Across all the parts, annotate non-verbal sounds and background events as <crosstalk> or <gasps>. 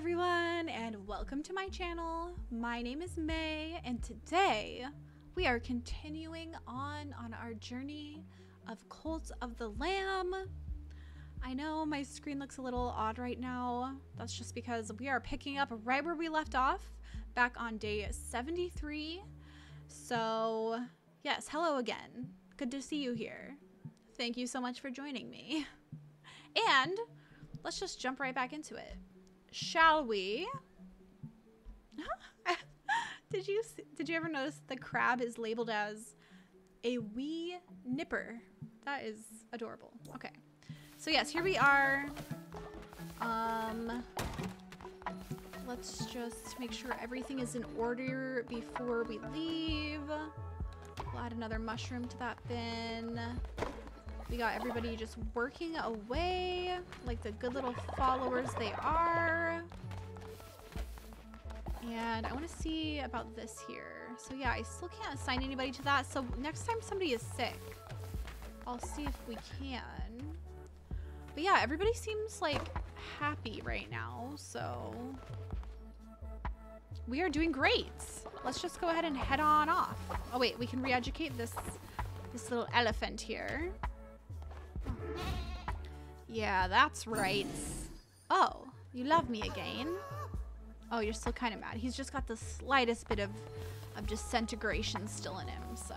everyone and welcome to my channel. My name is May and today we are continuing on on our journey of Cult of the Lamb. I know my screen looks a little odd right now. That's just because we are picking up right where we left off back on day 73. So yes, hello again. Good to see you here. Thank you so much for joining me. <laughs> And let's just jump right back into it shall we? <laughs> did you did you ever notice the crab is labeled as a wee nipper? That is adorable. Okay. So yes, here we are. Um let's just make sure everything is in order before we leave. We'll add another mushroom to that bin. We got everybody just working away like the good little followers they are. And I want to see about this here. So yeah, I still can't assign anybody to that. So next time somebody is sick, I'll see if we can. But yeah, everybody seems like happy right now. So we are doing great. Let's just go ahead and head on off. Oh wait, we can re-educate this this little elephant here. Yeah, that's right. Oh, you love me again? Oh, you're still kind of mad. He's just got the slightest bit of, of disintegration still in him, so...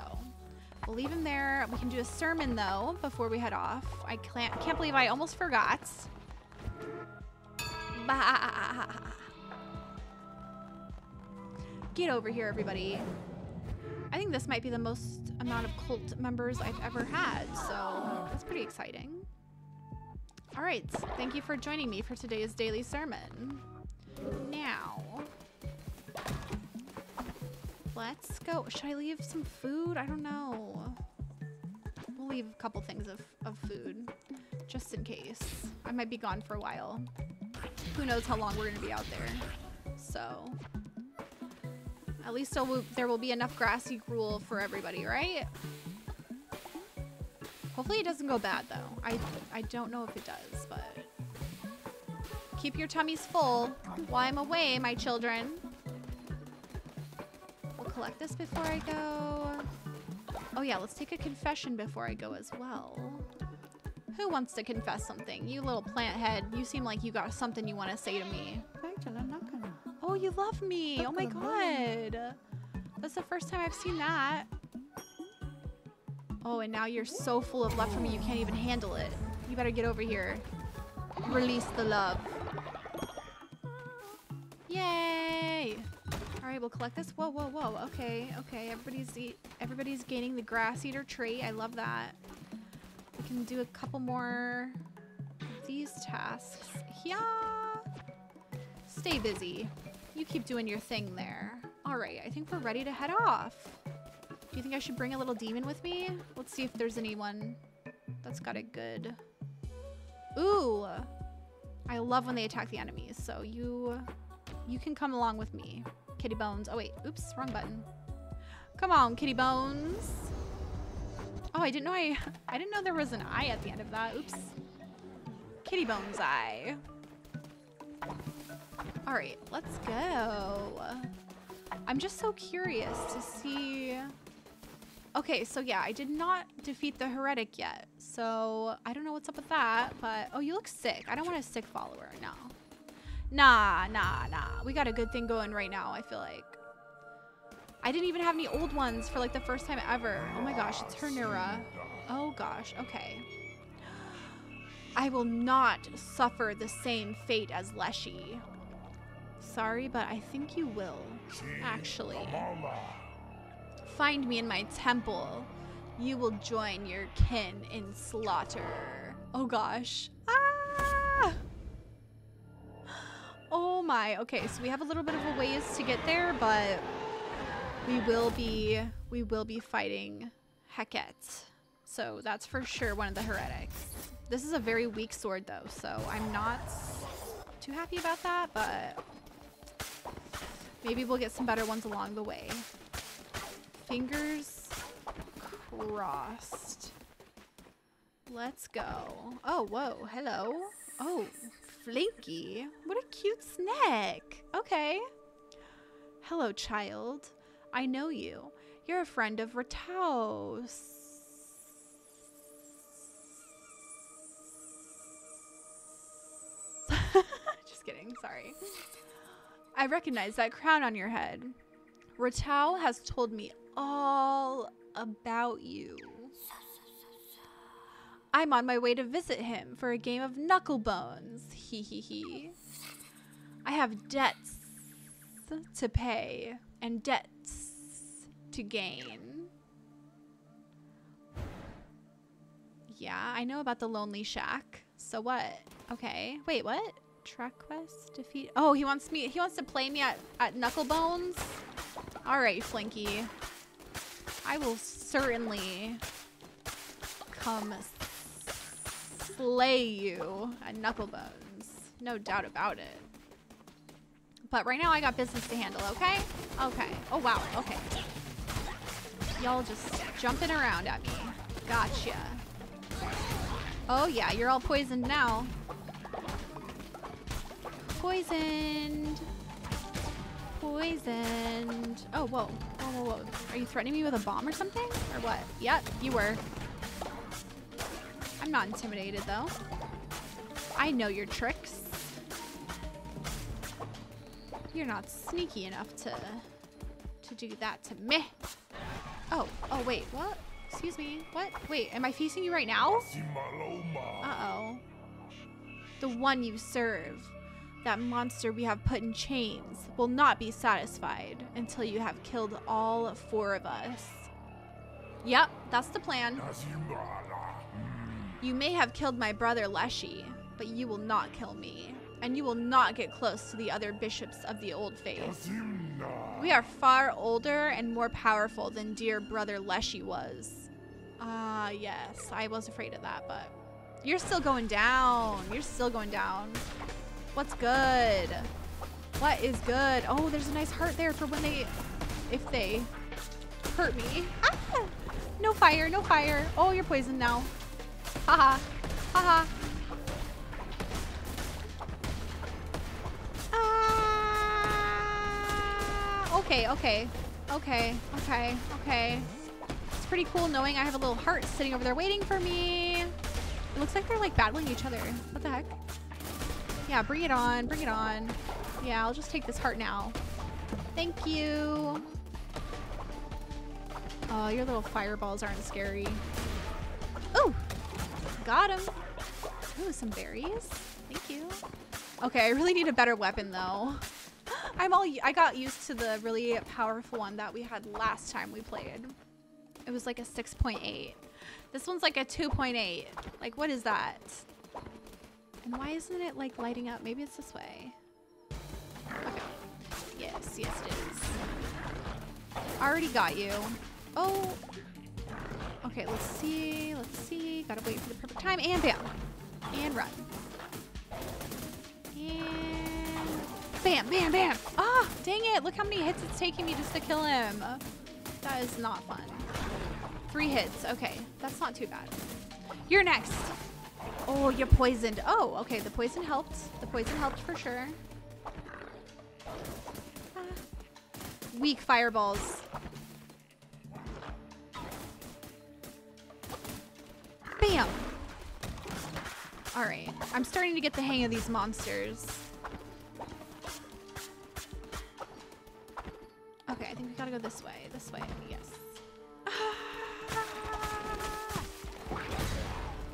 We'll leave him there. We can do a sermon, though, before we head off. I can't, can't believe I almost forgot. Bah. Get over here, everybody. I think this might be the most amount of cult members I've ever had, so that's pretty exciting. All right, thank you for joining me for today's daily sermon. Now, let's go. Should I leave some food? I don't know. We'll leave a couple things of, of food just in case. I might be gone for a while. Who knows how long we're to be out there. So, at least will, there will be enough grassy gruel for everybody, right? Hopefully it doesn't go bad though. I, I don't know if it does, but keep your tummies full while I'm away, my children. We'll collect this before I go. Oh yeah, let's take a confession before I go as well. Who wants to confess something? You little plant head. You seem like you got something you want to say to me. Oh, you love me. Oh my god. That's the first time I've seen that. Oh, and now you're so full of love for me you can't even handle it. You better get over here. Release the love. Yay! All right, we'll collect this. Whoa, whoa, whoa. Okay, okay. Everybody's eat. Everybody's gaining the grass eater trait. I love that. We can do a couple more of these tasks. Yeah. Stay busy. You keep doing your thing there. All right, I think we're ready to head off. Do you think I should bring a little demon with me? Let's see if there's anyone that's got a good... Ooh! I love when they attack the enemies, so you you can come along with me. Kitty Bones. Oh, wait. Oops, wrong button. Come on, Kitty Bones. Oh, I didn't know I... I didn't know there was an eye at the end of that. Oops. Kitty Bones eye. All right, let's go. I'm just so curious to see Okay, so yeah, I did not defeat the heretic yet. So I don't know what's up with that, but oh, you look sick. I don't want a sick follower. No. Nah, nah, nah. We got a good thing going right now, I feel like. I didn't even have any old ones for like the first time ever. Oh my gosh, it's Anura. Oh gosh, okay. I will not suffer the same fate as Leshy. Sorry, but I think you will, actually. Find me in my temple. You will join your kin in slaughter. Oh gosh. Ah! Oh my. Okay, so we have a little bit of a ways to get there, but we will be we will be fighting Heket. So that's for sure one of the heretics. This is a very weak sword though, so I'm not too happy about that, but maybe we'll get some better ones along the way. Fingers crossed. Let's go. Oh, whoa. Hello. Oh, Flinky. What a cute snack. Okay. Hello, child. I know you. You're a friend of Ratau's. <laughs> Just kidding. Sorry. I recognize that crown on your head. Ratau has told me all about you. I'm on my way to visit him for a game of knucklebones. <laughs> Hee hee hee. I have debts to pay and debts to gain. Yeah, I know about the Lonely Shack. So what? Okay. Wait, what? Track quest defeat. Oh, he wants me. He wants to play me at at Knucklebones. All right, Flinky. I will certainly come slay you at Knucklebones. No doubt about it. But right now I got business to handle, okay? Okay. Oh, wow. Okay. Y'all just jumping around at me. Gotcha. Oh, yeah. You're all poisoned now. Poisoned. Poisoned. Oh, whoa. Whoa, whoa, whoa. Are you threatening me with a bomb or something? Or what? Yep, you were. I'm not intimidated, though. I know your tricks. You're not sneaky enough to to do that to me. Oh, oh wait, what? Excuse me, what? Wait, am I facing you right now? Uh-oh. The one you serve, that monster we have put in chains, will not be satisfied until you have killed all four of us. Yep, that's the plan. You may have killed my brother Leshy, but you will not kill me. And you will not get close to the other bishops of the Old Faith. We are far older and more powerful than dear brother Leshy was. Ah, uh, yes, I was afraid of that, but you're still going down. You're still going down. What's good? What is good? Oh, there's a nice heart there for when they, if they hurt me. Ah! No fire, no fire. Oh, you're poisoned now. Haha. Haha. Ah, okay, okay. Okay, okay, okay. It's pretty cool knowing I have a little heart sitting over there waiting for me. It looks like they're like battling each other. What the heck? Yeah, bring it on, bring it on. Yeah, I'll just take this heart now. Thank you. Oh, your little fireballs aren't scary. Oh, got him. Ooh, some berries. Thank you. Okay, I really need a better weapon though. <gasps> I'm all I got used to the really powerful one that we had last time we played. It was like a 6.8. This one's like a 2.8. Like what is that? And why isn't it like lighting up? Maybe it's this way. Okay. Yes, yes it is. Already got you. Oh. Okay, let's see. Let's see. Gotta wait for the perfect time. And bam. And run. And bam, bam, bam. Ah, dang it. Look how many hits it's taking me just to kill him. That is not fun. Three hits. Okay, that's not too bad. You're next. Oh, you're poisoned. Oh, okay. The poison helped. The poison helped for sure. Ah. Weak fireballs. Bam! Alright. I'm starting to get the hang of these monsters. Okay, I think we gotta go this way. This way, yes.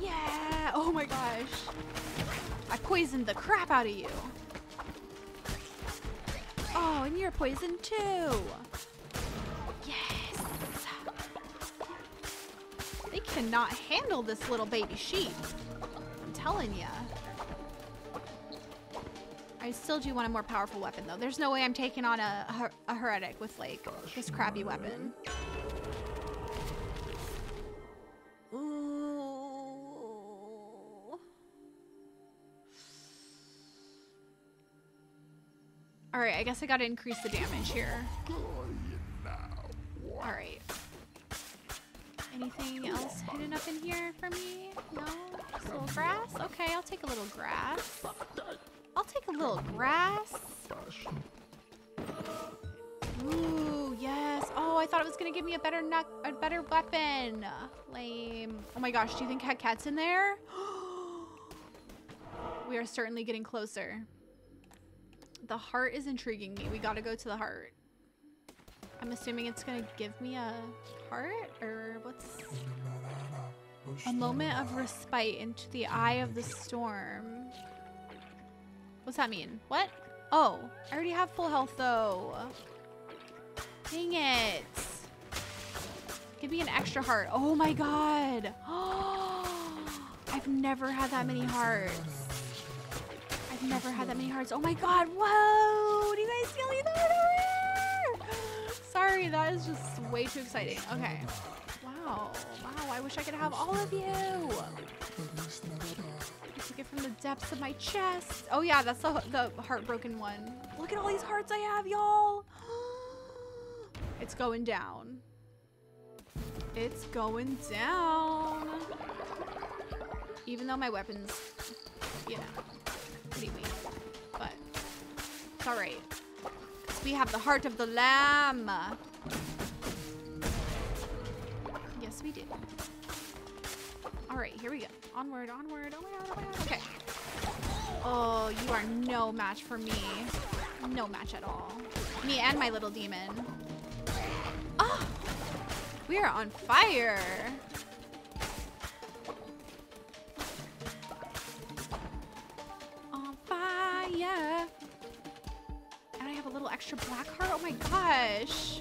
Yeah! <laughs> Oh my gosh. I poisoned the crap out of you. Oh, and you're poisoned too. Yes. They cannot handle this little baby sheep. I'm telling ya. I still do want a more powerful weapon though. There's no way I'm taking on a, a heretic with like this crappy weapon. Ooh. All right, I guess I gotta increase the damage here. All right. Anything else hidden up in here for me? No? Just a little grass? Okay, I'll take a little grass. I'll take a little grass. Ooh, yes. Oh, I thought it was gonna give me a better nut, a better weapon. Lame. Oh my gosh, do you think Heket's in there? <gasps> we are certainly getting closer. The heart is intriguing me. We gotta go to the heart. I'm assuming it's gonna give me a heart or what's a moment of respite into the eye of the storm. What's that mean? What? Oh, I already have full health though. Dang it. Give me an extra heart. Oh my god. <gasps> I've never had that many hearts. I've never had that many hearts. Oh my god. Whoa. Do you guys see all these hearts Sorry, that is just way too exciting. Okay. Wow. Wow, I wish I could have all of you. I took it from the depths of my chest. Oh yeah, that's the, the heartbroken one. Look at all these hearts I have, y'all. <gasps> It's going down. It's going down. Even though my weapons, you know, pretty weak. But it's alright. Because we have the heart of the lamb. Yes, we do. Alright, here we go. Onward, onward. Oh my god, oh my god. Okay. Oh, you are no match for me. No match at all. Me and my little demon. Oh, we are on fire. Fire. And I have a little extra black heart. Oh my gosh.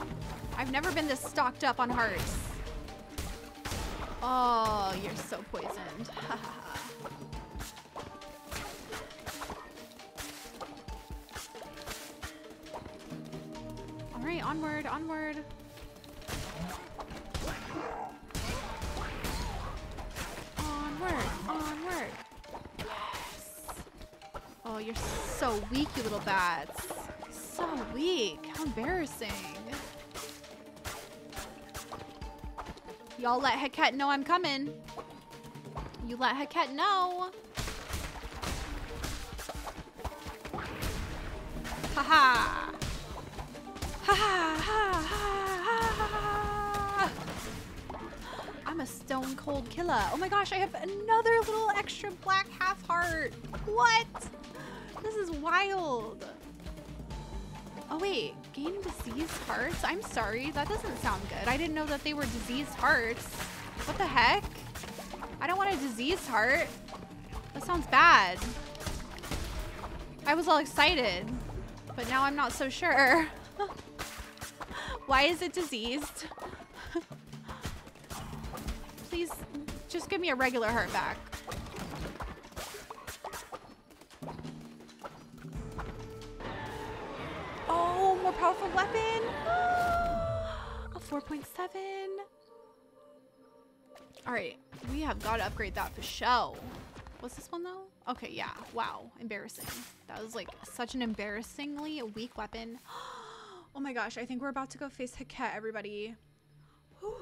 I've never been this stocked up on hearts. Oh, you're so poisoned. <laughs> All right, onward, onward. Onward, onward. Oh, you're so weak, you little bats. So weak. How embarrassing. Y'all let Heket know I'm coming. You let Heket know. Haha. Ha ha ha ha ha. I'm a stone cold killer. Oh my gosh, I have another little extra black half heart. What? This is wild. Oh wait, gain diseased hearts? I'm sorry, that doesn't sound good. I didn't know that they were diseased hearts. What the heck? I don't want a diseased heart. That sounds bad. I was all excited, but now I'm not so sure. <laughs> Why is it diseased? <laughs> Please, just give me a regular heart back. Oh, more powerful weapon. <gasps> A 4.7. All right, we have got to upgrade that for show. What's this one though? Okay, yeah. Wow, embarrassing. That was like such an embarrassingly weak weapon. <gasps> Oh my gosh, I think we're about to go face Heket, everybody. Whew.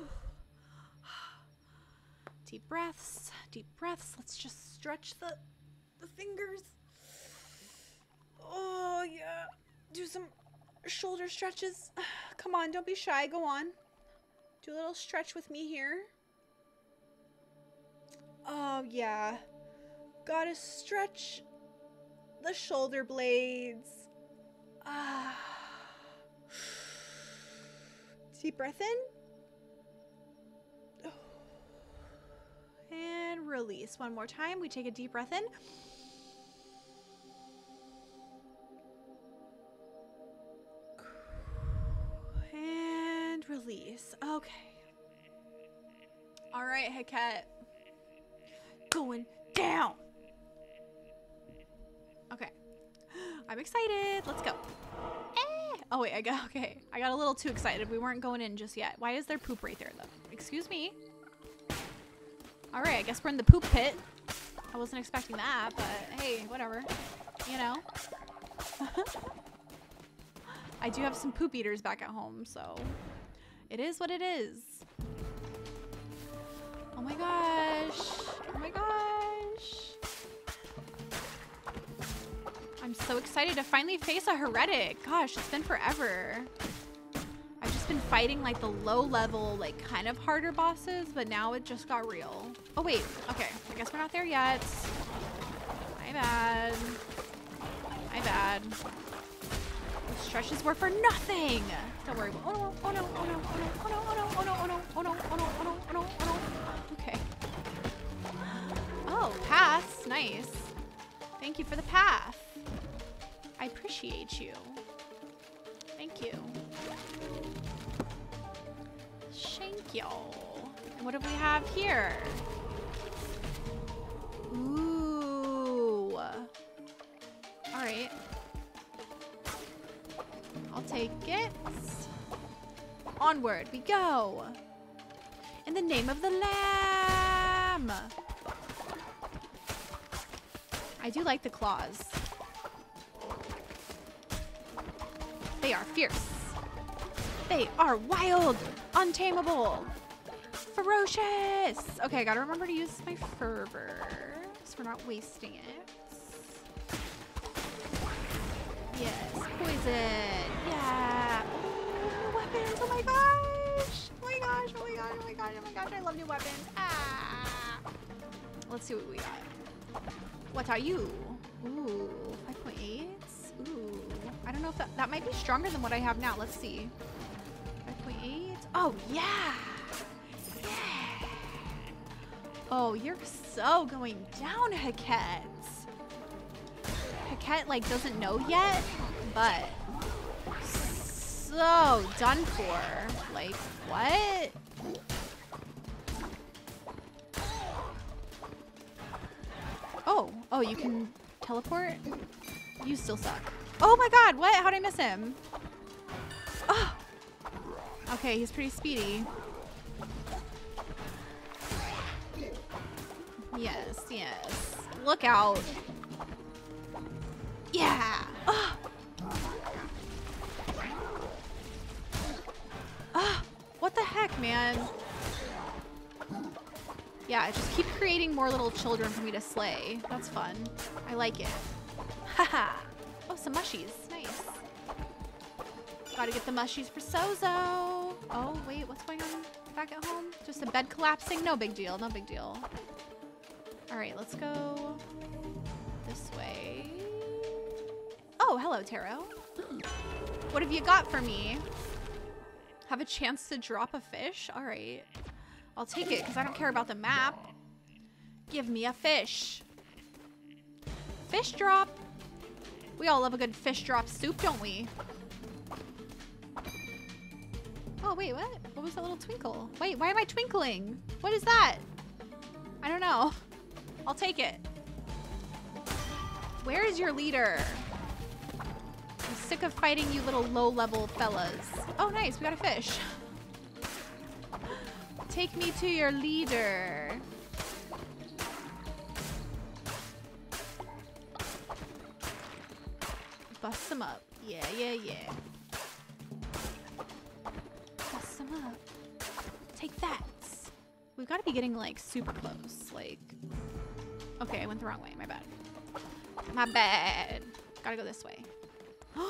<sighs> Deep breaths, deep breaths. Let's just stretch the the fingers. Oh yeah. Do some shoulder stretches. <sighs> Come on, don't be shy. Go on. Do a little stretch with me here. Oh yeah. Gotta stretch the shoulder blades. Ah. <sighs> Deep breath in. <sighs> And release. One more time. We take a deep breath in. And release. Okay. All right, Heket. Going down. Okay. <gasps> I'm excited. Let's go. Eh. Oh wait, I got <laughs> okay. I got a little too excited. We weren't going in just yet. Why is there poop right there though? Excuse me. All right, I guess we're in the poop pit. I wasn't expecting that, but hey, whatever. You know. <laughs> I do have some poop eaters back at home, so it is what it is. Oh my gosh. Oh my gosh. I'm so excited to finally face a heretic. Gosh, it's been forever. I've just been fighting like the low level, like kind of harder bosses, but now it just got real. Oh wait, okay. I guess we're not there yet. My bad. My bad. Stretches were for nothing. Don't worry. Oh no, oh no, oh no, oh no, oh no, oh no, oh no, oh no, oh no, oh no, oh no, oh no, oh. Okay. Oh, pass. Nice. Thank you for the path. I appreciate you. Thank you. Thank you. And what do we have here? Ooh. All right. Take it. Onward we go. In the name of the lamb. I do like the claws. They are fierce. They are wild, untamable, ferocious. Okay, I gotta remember to use my fervor so we're not wasting it. Yes, poison. Yeah. Ooh, weapons. Oh my gosh. Oh my gosh. Oh my gosh. Oh my gosh. Oh my gosh. I love new weapons. Ah. Let's see what we got. What are you? Ooh, 5.8. Ooh. I don't know if that, that might be stronger than what I have now. Let's see. 5.8. Oh, yeah. Yeah. Oh, you're so going down, Heket. Heket, like, doesn't know yet, but so done for. Like, what? Oh, oh, you can teleport? You still suck. Oh my god, what? How'd I miss him? Oh. Okay, he's pretty speedy. Yes, yes. Look out. Yeah. Oh. <gasps> Oh, <gasps> what the heck, man? Yeah, just keep creating more little children for me to slay. That's fun. I like it. Haha. oh, some mushies. Nice. Gotta get the mushies for Sozo. Oh, wait, what's going on back at home? Just a bed collapsing? No big deal, no big deal. All right, let's go this way. Oh, hello, Taro. What have you got for me? Have a chance to drop a fish? All right. I'll take it because I don't care about the map. Give me a fish. Fish drop. We all love a good fish drop soup, don't we? Oh, wait, what? What was that little twinkle? Wait, why am I twinkling? What is that? I don't know. I'll take it. Where is your leader? Sick of fighting you little low-level fellas. Oh, nice. We got a fish. Take me to your leader. Bust them up. Yeah, yeah, yeah. Bust them up. Take that. We've got to be getting, like, super close. Like... Okay, I went the wrong way. My bad. My bad. Gotta go this way. <gasps>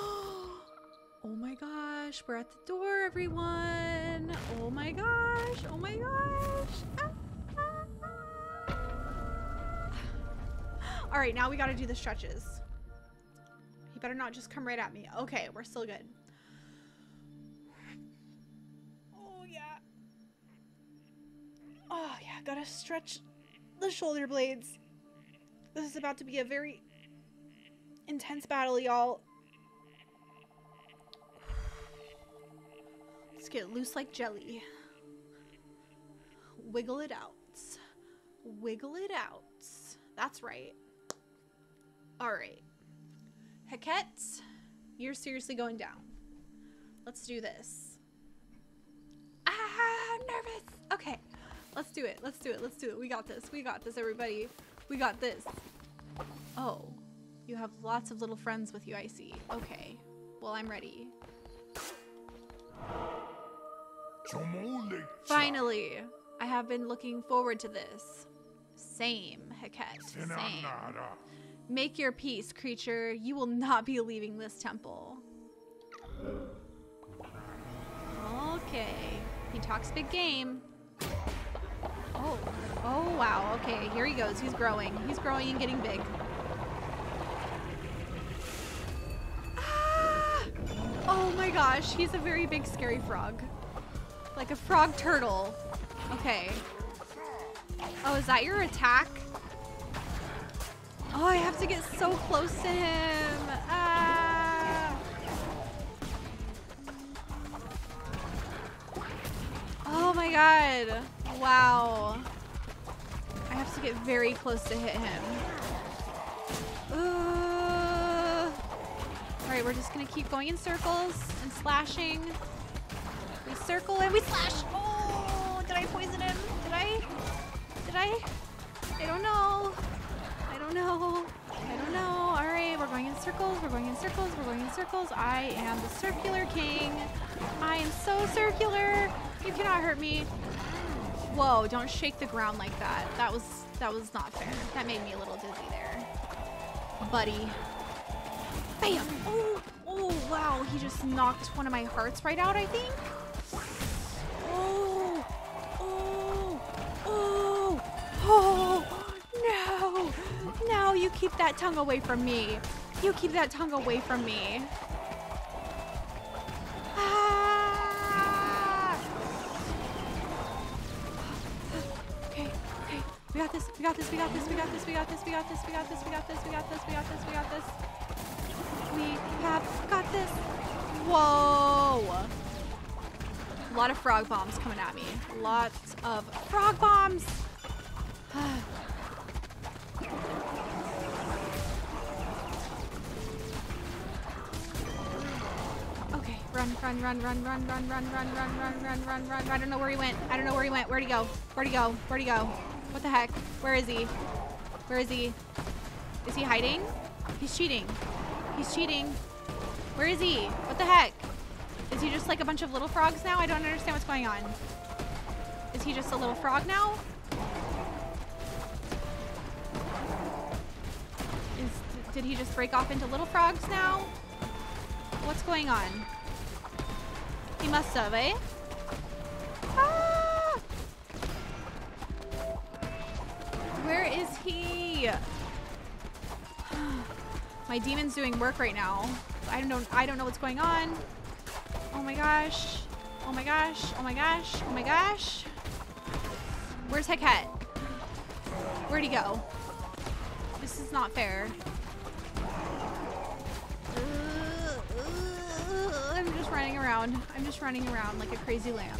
Oh my gosh, we're at the door, everyone. Oh my gosh, oh my gosh. Ah, <sighs> All right, now we gotta do the stretches. He better not just come right at me. Okay, we're still good. Oh yeah. Oh yeah, gotta stretch the shoulder blades. This is about to be a very intense battle, y'all. Get loose like jelly. Wiggle it out. Wiggle it out. That's right. All right. Heket, you're seriously going down. Let's do this. Ah, I'm nervous. Okay, let's do it. Let's do it. Let's do it. We got this. We got this, everybody. We got this. Oh, you have lots of little friends with you, I see. Okay, well, I'm ready. Finally, I have been looking forward to this. Same, Heket, same. Make your peace, creature. You will not be leaving this temple. Okay. He talks big game. Oh. Oh, wow. Okay, here he goes. He's growing. He's growing and getting big. Ah! Oh my gosh, he's a very big scary frog. Like a frog turtle. Okay. Oh, is that your attack? Oh, I have to get so close to him. Ah. Oh my god. Wow. I have to get very close to hit him. Uh. Alright, we're just gonna keep going in circles and slashing. Circle and we slash. Oh, did I poison him? Did I? Did I? I don't know. I don't know. I don't know. All right, we're going in circles. We're going in circles. We're going in circles. I am the circular king. I am so circular. You cannot hurt me. Whoa, don't shake the ground like that. That was that was not fair. That made me a little dizzy there. Buddy. Bam! Oh, oh, wow. He just knocked one of my hearts right out, I think. Oh, oh, oh, oh, no. No, you keep that tongue away from me. You keep that tongue away from me. Ah! Okay, okay. We got this. We got this. We got this. We got this. We got this. We got this. We got this. We got this. We got this. We got this. We got this. We have got this. Whoa. A lot of frog bombs coming at me. Lots of frog bombs. okay, run, run, run, run, run, run, run, run, run, run, run, run, run. I don't know where he went. I don't know where he went. Where'd he go? Where'd he go? Where'd he go? What the heck? Where is he? Where is he? Is he hiding? He's cheating. He's cheating. Where is he? What the heck? Is he just like a bunch of little frogs now? I don't understand what's going on. Is he just a little frog now? Is, did he just break off into little frogs now? What's going on? He must have, eh? Ah! Where is he? <sighs> My demon's doing work right now. I don't know. I don't know what's going on. Oh my gosh. Oh my gosh. Oh my gosh. Oh my gosh. Where's Heket? Where'd he go? This is not fair. I'm just running around. I'm just running around like a crazy lamb.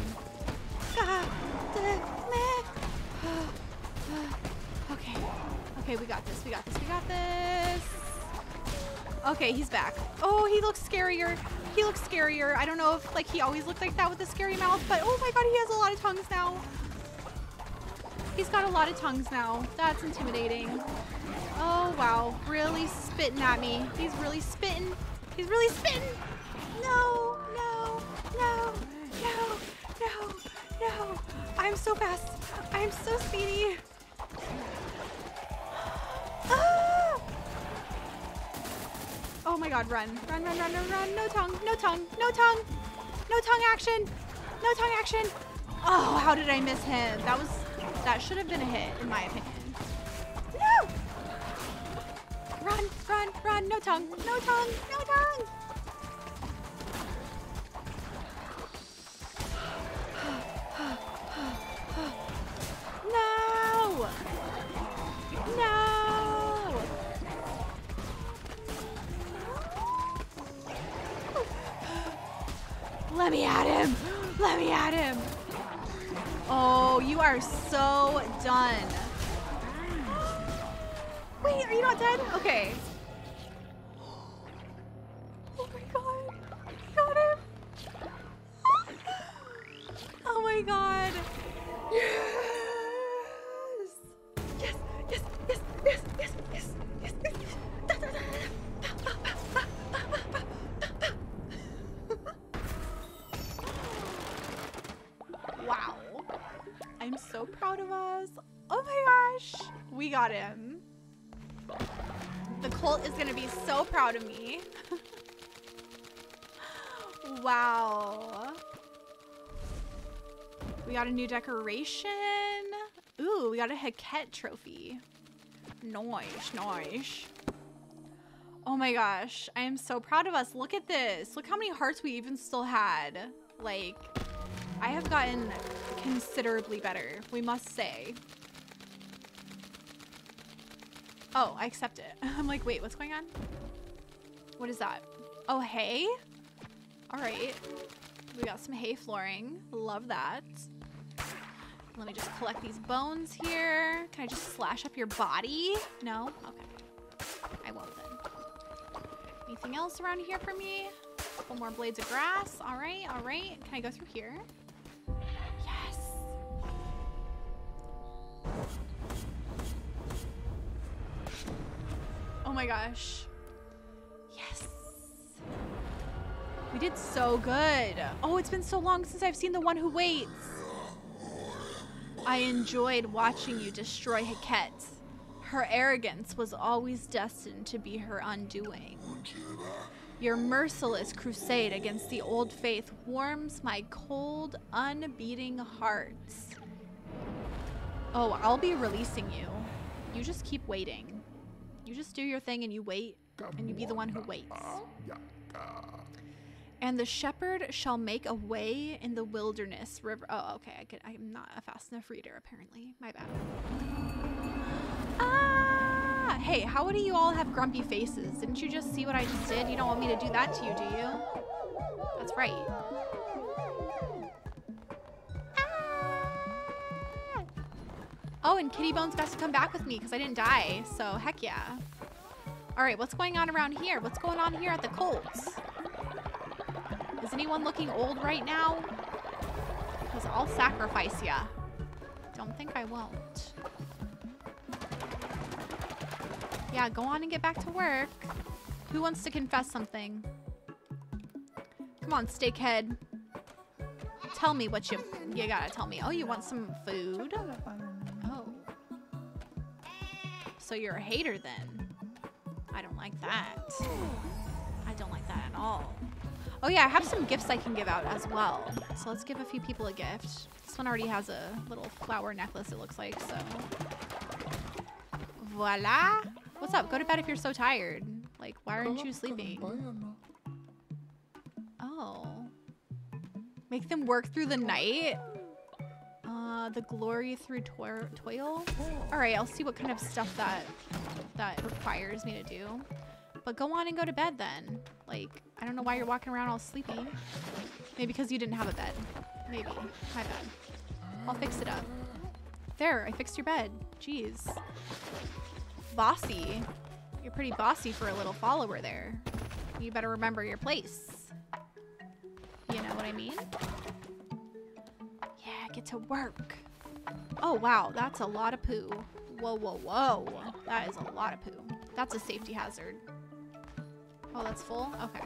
Okay. Okay, we got this. We got this. We got this. Okay, he's back. Oh, he looks scarier. He looks scarier. I don't know if like he always looked like that with a scary mouth, but oh my god, he has a lot of tongues now. He's got a lot of tongues now. That's intimidating. Oh wow, really spitting at me. He's really spitting. He's really spitting. No, no, no, no, no, no. I'm so fast. I'm so speedy. <sighs> Ah! Oh my god, run. Run, run, run, run, run. No tongue, no tongue, no tongue. No tongue action. No tongue action. Oh, how did I miss him? That was, that should have been a hit, in my opinion. No! Run, run, run. No tongue, no tongue, no tongue. Let me at him! Let me at him! Oh, you are so done. Wait, are you not dead? Okay. A new decoration. Ooh, we got a Heket trophy. Nice, nice. Oh my gosh, I am so proud of us. Look at this. Look how many hearts we even still had. Like, I have gotten considerably better, we must say. Oh, I accept it. <laughs> I'm like, wait, what's going on? What is that? Oh, hay? All right. We got some hay flooring. Love that. Let me just collect these bones here. Can I just slash up your body? No? Okay. I won't then. Anything else around here for me? A couple more blades of grass. All right, all right. Can I go through here? Yes. Oh my gosh. Yes. We did so good. Oh, it's been so long since I've seen the one who waits. I enjoyed watching you destroy Heket. Her arrogance was always destined to be her undoing. Your merciless crusade against the old faith warms my cold, unbeating heart. Oh, I'll be releasing you. You just keep waiting. You just do your thing and you wait, and you be the one who waits. And the shepherd shall make a way in the wilderness river. Oh, okay. I could, I'm not a fast enough reader, apparently. My bad. Ah! Hey, how do you all have grumpy faces? Didn't you just see what I just did? You don't want me to do that to you, do you? That's right. Ah! Oh, and Kitty Bones got to come back with me because I didn't die. So, heck yeah. All right, what's going on around here? What's going on here at the Colts? Is anyone looking old right now? Because I'll sacrifice ya. Don't think I won't. Yeah, go on and get back to work. Who wants to confess something? Come on, steakhead. Tell me what you you gotta tell me. Oh, you want some food? Oh. So you're a hater then. I don't like that. I don't like that at all. Oh yeah, I have some gifts I can give out as well. So let's give a few people a gift. This one already has a little flower necklace, it looks like, so. Voila! What's up? Go to bed if you're so tired. Like, why aren't you sleeping? Oh. Make them work through the night? Uh, the glory through toil? toil? Alright, I'll see what kind of stuff that that requires me to do. But go on and go to bed then. Like, I don't know why you're walking around all sleepy. Maybe because you didn't have a bed. Maybe. My bad. I'll fix it up. There, I fixed your bed. Jeez. Bossy. You're pretty bossy for a little follower there. You better remember your place. You know what I mean? Yeah, get to work. Oh, wow. That's a lot of poo. Whoa, whoa, whoa. That is a lot of poo. That's a safety hazard. Oh, that's full? Okay.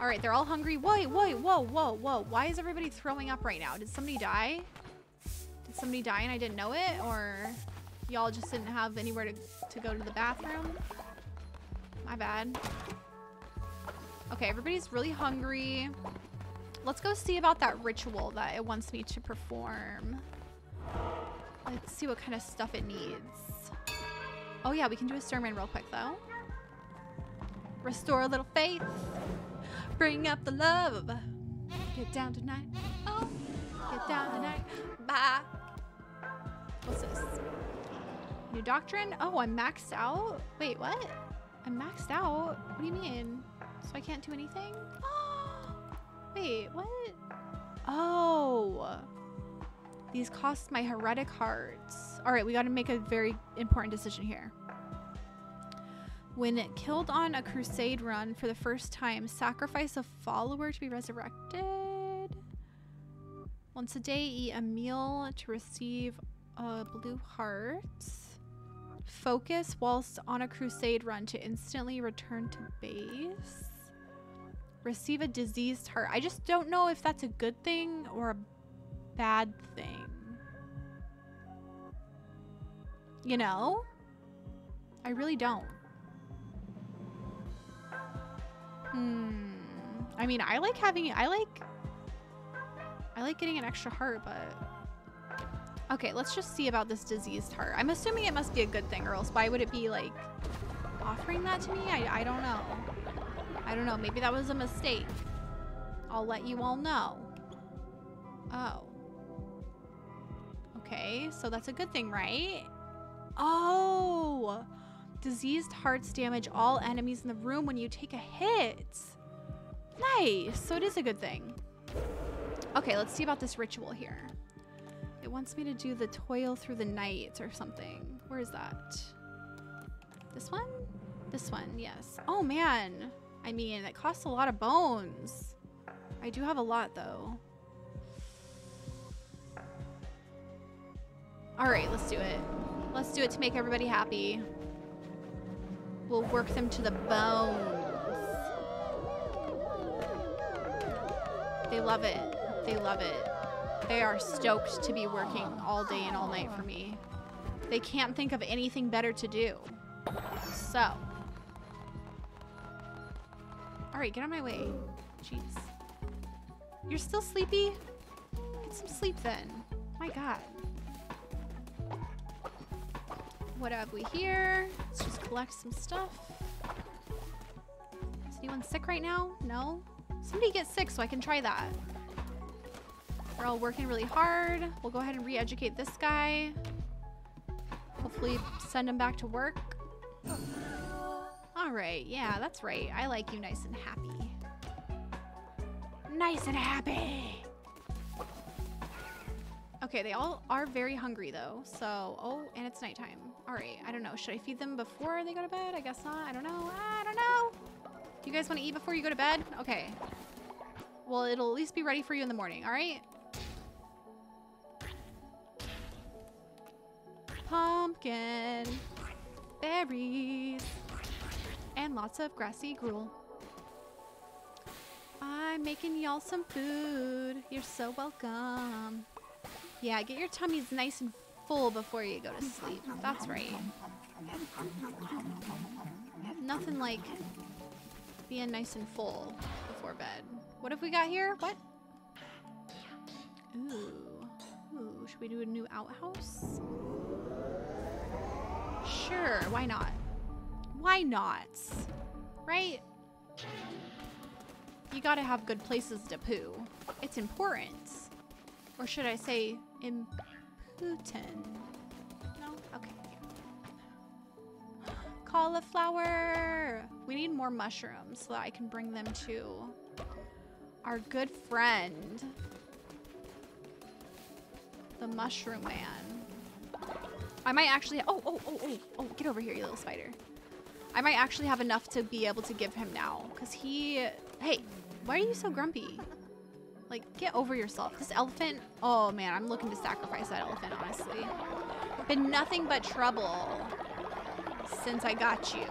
All right, they're all hungry. Wait, wait, whoa, whoa, whoa. Why is everybody throwing up right now? Did somebody die? Did somebody die and I didn't know it? Or y'all just didn't have anywhere to, to go to the bathroom? My bad. Okay, everybody's really hungry. Let's go see about that ritual that it wants me to perform. Let's see what kind of stuff it needs. Oh yeah, we can do a sermon real quick though. Restore a little faith. Bring up the love. Get down tonight. Oh, get down tonight. Bye. What's this? New doctrine? Oh, I'm maxed out? Wait, what? I'm maxed out? What do you mean? So I can't do anything? Oh, <gasps> wait, what? Oh. These cost my heretic hearts. All right, we got to make a very important decision here. When killed on a crusade run for the first time, sacrifice a follower to be resurrected. Once a day, eat a meal to receive a blue heart. Focus whilst on a crusade run to instantly return to base. Receive a diseased heart. I just don't know if that's a good thing or a bad thing. You know? I really don't. Hmm. I mean, I like having, I like, I like getting an extra heart, but. Okay, let's just see about this diseased heart. I'm assuming it must be a good thing, or else why would it be like offering that to me? I, I don't know. I don't know. Maybe that was a mistake. I'll let you all know. Oh. Okay, so that's a good thing, right? Oh! Diseased hearts damage all enemies in the room when you take a hit. Nice. So it is a good thing. Okay, let's see about this ritual here. It wants me to do the toil through the night or something. Where is that? This one? This one, yes. Oh man. I mean, it costs a lot of bones. I do have a lot though. All right, let's do it. Let's do it to make everybody happy. We'll work them to the bones. They love it. They love it. They are stoked to be working all day and all night for me. They can't think of anything better to do. So. All right, get on my way. Jeez. You're still sleepy? Get some sleep then. My God. What have we here? Let's just collect some stuff. Is anyone sick right now? No? Somebody get sick so I can try that. We're all working really hard. We'll go ahead and re-educate this guy. Hopefully send him back to work. All right, yeah, that's right. I like you nice and happy. Nice and happy. Okay, they all are very hungry though. So, oh, and it's nighttime. All right, I don't know. Should I feed them before they go to bed? I guess not. I don't know. I don't know. Do you guys want to eat before you go to bed? Okay. Well, it'll at least be ready for you in the morning, all right? Pumpkin, berries, and lots of grassy gruel. I'm making y'all some food. You're so welcome. Yeah, get your tummies nice and full before you go to sleep. That's right. Nothing like being nice and full before bed. What have we got here? What? Ooh. Ooh, should we do a new outhouse? Sure, why not? Why not? Right? You gotta have good places to poo. It's important. Or should I say important? No? Okay. <gasps> Cauliflower! We need more mushrooms so that I can bring them to our good friend. The mushroom man. I might actually, oh, oh, oh, oh, oh, get over here, you little spider. I might actually have enough to be able to give him now. Because he, hey, why are you so grumpy? Like, get over yourself. This elephant, oh man, I'm looking to sacrifice that elephant, honestly. Been nothing but trouble since I got you.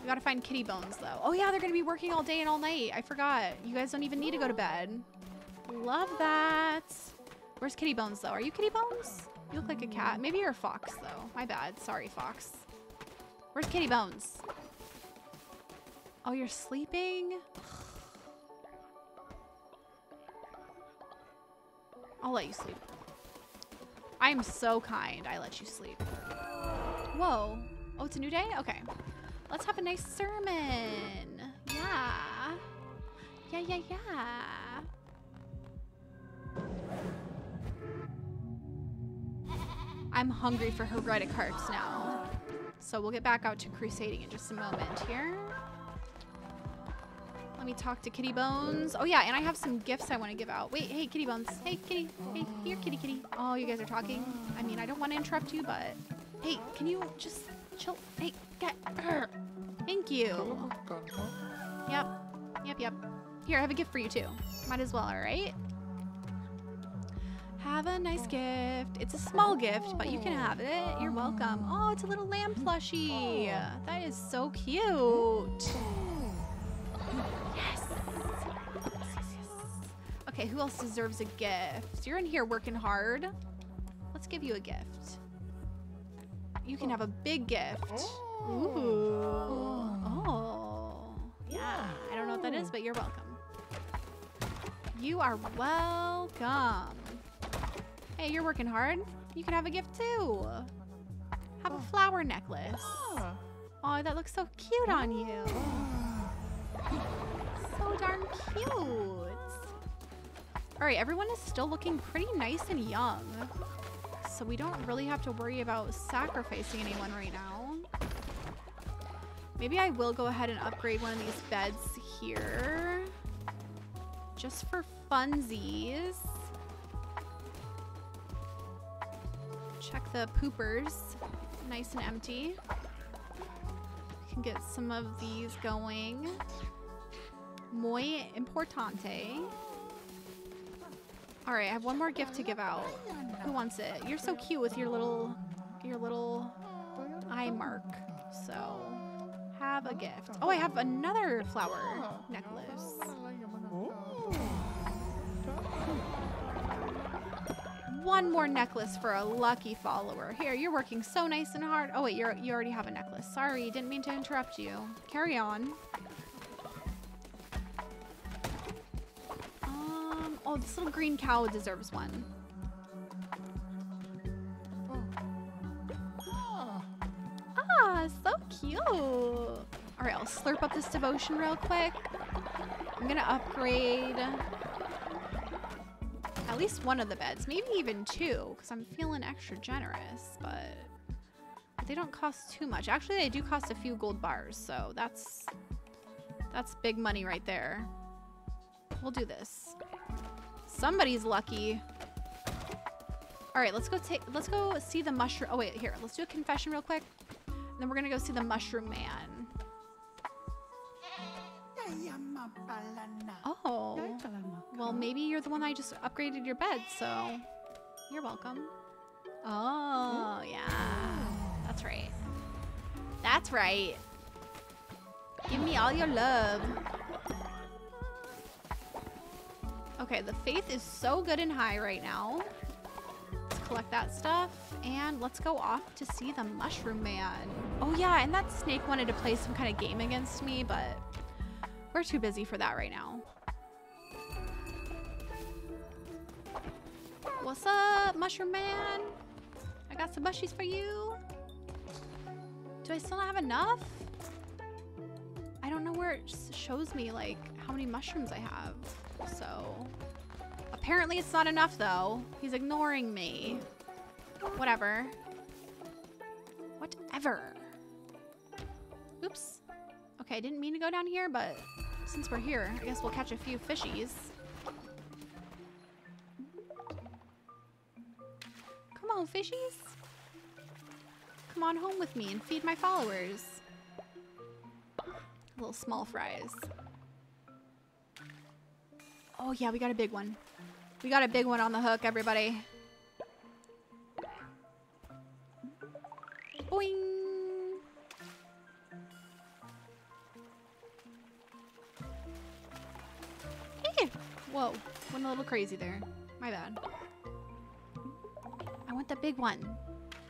We gotta find kitty bones, though. Oh yeah, they're gonna be working all day and all night. I forgot. You guys don't even need to go to bed. Love that. Where's kitty bones, though? Are you kitty bones? You look like a cat. Maybe you're a fox, though. My bad. Sorry, fox. Where's kitty bones? Oh, you're sleeping? I'll let you sleep. I am so kind. I let you sleep. Whoa. Oh, it's a new day? Okay. Let's have a nice sermon. Yeah. Yeah, yeah, yeah. I'm hungry for heretic hearts now. So we'll get back out to crusading in just a moment here. Let me talk to Kitty Bones. Oh yeah, and I have some gifts I want to give out. Wait, hey Kitty Bones. Hey Kitty. Hey, here Kitty Kitty. Oh, you guys are talking. I mean, I don't want to interrupt you, but hey, can you just chill? Hey, get her. Thank you. Yep. Yep, yep. Here, I have a gift for you too. Might as well, all right? Have a nice gift. It's a small gift, but you can have it. You're welcome. Oh, it's a little lamb plushie. That is so cute. Okay, who else deserves a gift? You're in here working hard. Let's give you a gift. You can have a big gift. Oh. Ooh. Oh. Yeah. I don't know what that is, but you're welcome. You are welcome. Hey, you're working hard. You can have a gift too. Have a oh. flower necklace. Oh, that looks so cute on you. <gasps> So darn cute. All right, everyone is still looking pretty nice and young. So we don't really have to worry about sacrificing anyone right now. Maybe I will go ahead and upgrade one of these beds here. Just for funsies. Check the poopers. Nice and empty. Can get some of these going. Muy importante. All right, I have one more gift to give out. Who wants it? You're so cute with your little, your little eye mark. So, have a gift. Oh, I have another flower necklace. One more necklace for a lucky follower. Here, you're working so nice and hard. Oh wait, you're you already have a necklace. Sorry, didn't mean to interrupt you. Carry on. Oh, this little green cow deserves one. Ah, so cute. All right, I'll slurp up this devotion real quick. I'm gonna upgrade at least one of the beds, maybe even two, because I'm feeling extra generous, but they don't cost too much. Actually, they do cost a few gold bars, so that's that's big money right there. We'll do this. Somebody's lucky. All right, let's go take let's go see the mushroom. Oh wait, here. Let's do a confession real quick. And then we're to go see the mushroom man. Oh. Well, maybe you're the one I just upgraded your bed, so you're welcome. Oh, yeah. That's right. That's right. Give me all your love. Okay, the faith is so good and high right now. Let's collect that stuff. And let's go off to see the Mushroom Man. Oh yeah, and that snake wanted to play some kind of game against me, but we're too busy for that right now. What's up, Mushroom Man? I got some mushies for you. Do I still not have enough? I don't know where it shows me like how many mushrooms I have. So apparently it's not enough though. He's ignoring me. Whatever. Whatever. Oops. Okay, I didn't mean to go down here, but since we're here, I guess we'll catch a few fishies. Come on, fishies. Come on home with me and feed my followers. Little small fries. Oh yeah, we got a big one. We got a big one on the hook, everybody. Boing! Hey! Whoa, went a little crazy there. My bad. I want the big one.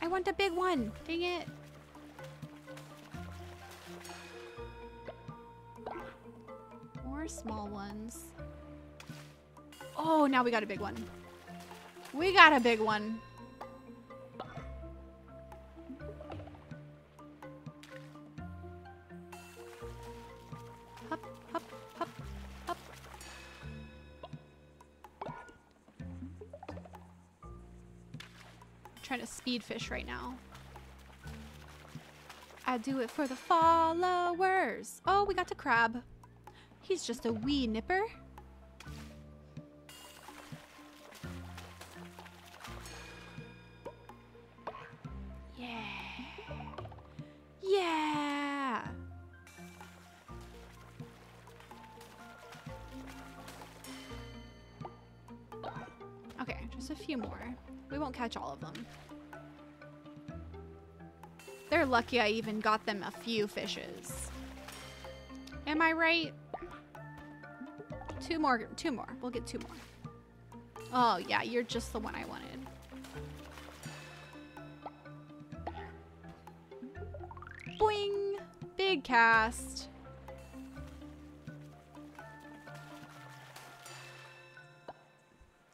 I want the big one. Dang it. More small ones. Oh, now we got a big one. We got a big one. Hup, hup, hup, hup. trying to speed fish right now. I do it for the followers. Oh, we got the crab. He's just a wee nipper. Yeah. Okay, just a few more. We won't catch all of them. They're lucky I even got them a few fishes. Am I right? Two more, two more. We'll get two more. Oh yeah, you're just the one I wanted. Boing! Big cast.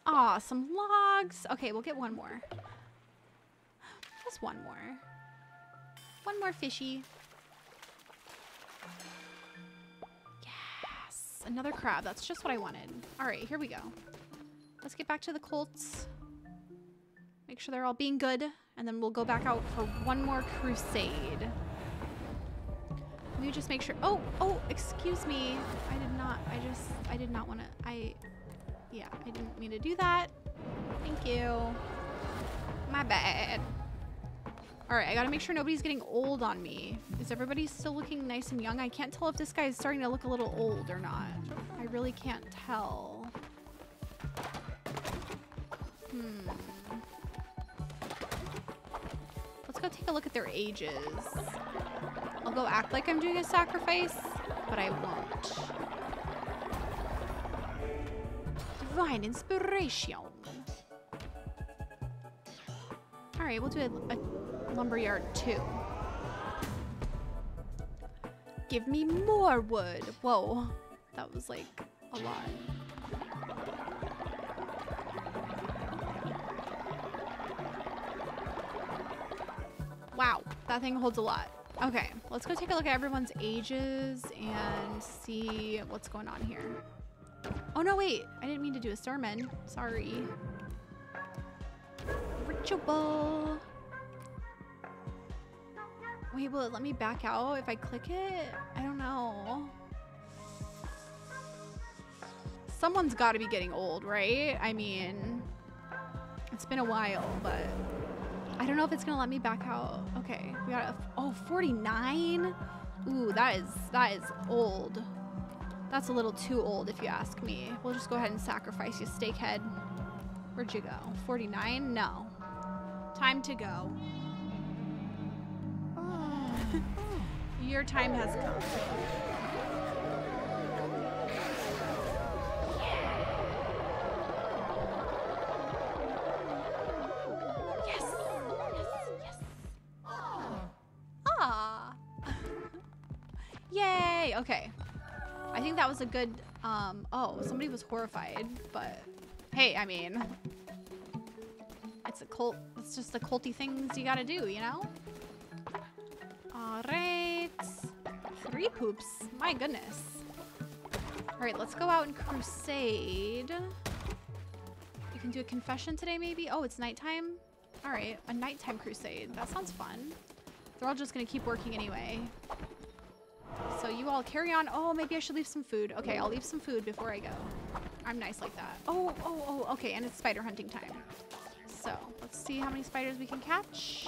Aw, some logs. Okay, we'll get one more. Just one more. One more fishy. Yes, another crab. That's just what I wanted. All right, here we go. Let's get back to the colts. Make sure they're all being good. And then we'll go back out for one more crusade. Me just make sure. Oh, oh, excuse me. I did not, I just, I did not want to, I, yeah, I didn't mean to do that. Thank you. My bad. All right, I gotta make sure nobody's getting old on me. Is everybody still looking nice and young? I can't tell if this guy is starting to look a little old or not. I really can't tell. Hmm. Let's go take a look at their ages. I'll go act like I'm doing a sacrifice, but I won't. Divine inspiration. All right, we'll do a, a lumberyard too. Give me more wood. Whoa, that was like a lot. Wow, that thing holds a lot. Okay, let's go take a look at everyone's ages and see what's going on here. Oh no, wait, I didn't mean to do a sermon. Sorry. Ritual. Wait, will it let me back out if I click it? I don't know. Someone's got to be getting old, right? I mean, it's been a while, but I don't know if it's gonna let me back out. Okay, we got a, oh, 49? Ooh, that is, that is old. That's a little too old if you ask me. We'll just go ahead and sacrifice you, steakhead. Where'd you go? 49? No. Time to go. Oh. <laughs> Your time has come. Good, um, oh, somebody was horrified, but hey, I mean, it's a cult, it's just the culty things you gotta do, you know? All right. Three poops. My goodness. All right, let's go out and crusade. You can do a confession today, maybe? Oh, it's nighttime? All right, a nighttime crusade. That sounds fun. They're all just gonna keep working anyway. So you all carry on. Oh, maybe I should leave some food. Okay, I'll leave some food before I go. I'm nice like that. Oh, oh, oh, okay, and it's spider hunting time. So let's see how many spiders we can catch.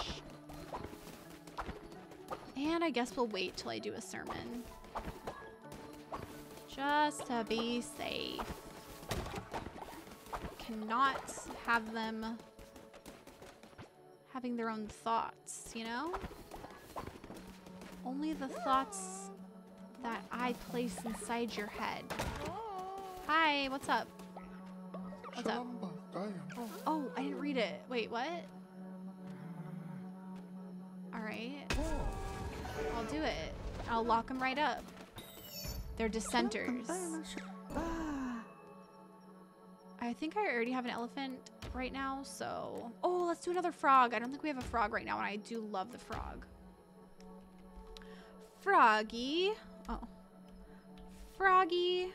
And I guess we'll wait till I do a sermon. Just to be safe. Cannot have them having their own thoughts, you know? Only the thoughts that I place inside your head. Hi, what's up? What's up? Oh, oh, I didn't read it. Wait, what? All right. I'll do it. I'll lock them right up. They're dissenters. I think I already have an elephant right now, so... Oh, let's do another frog. I don't think we have a frog right now, and I do love the frog. Froggy. Oh. Froggy.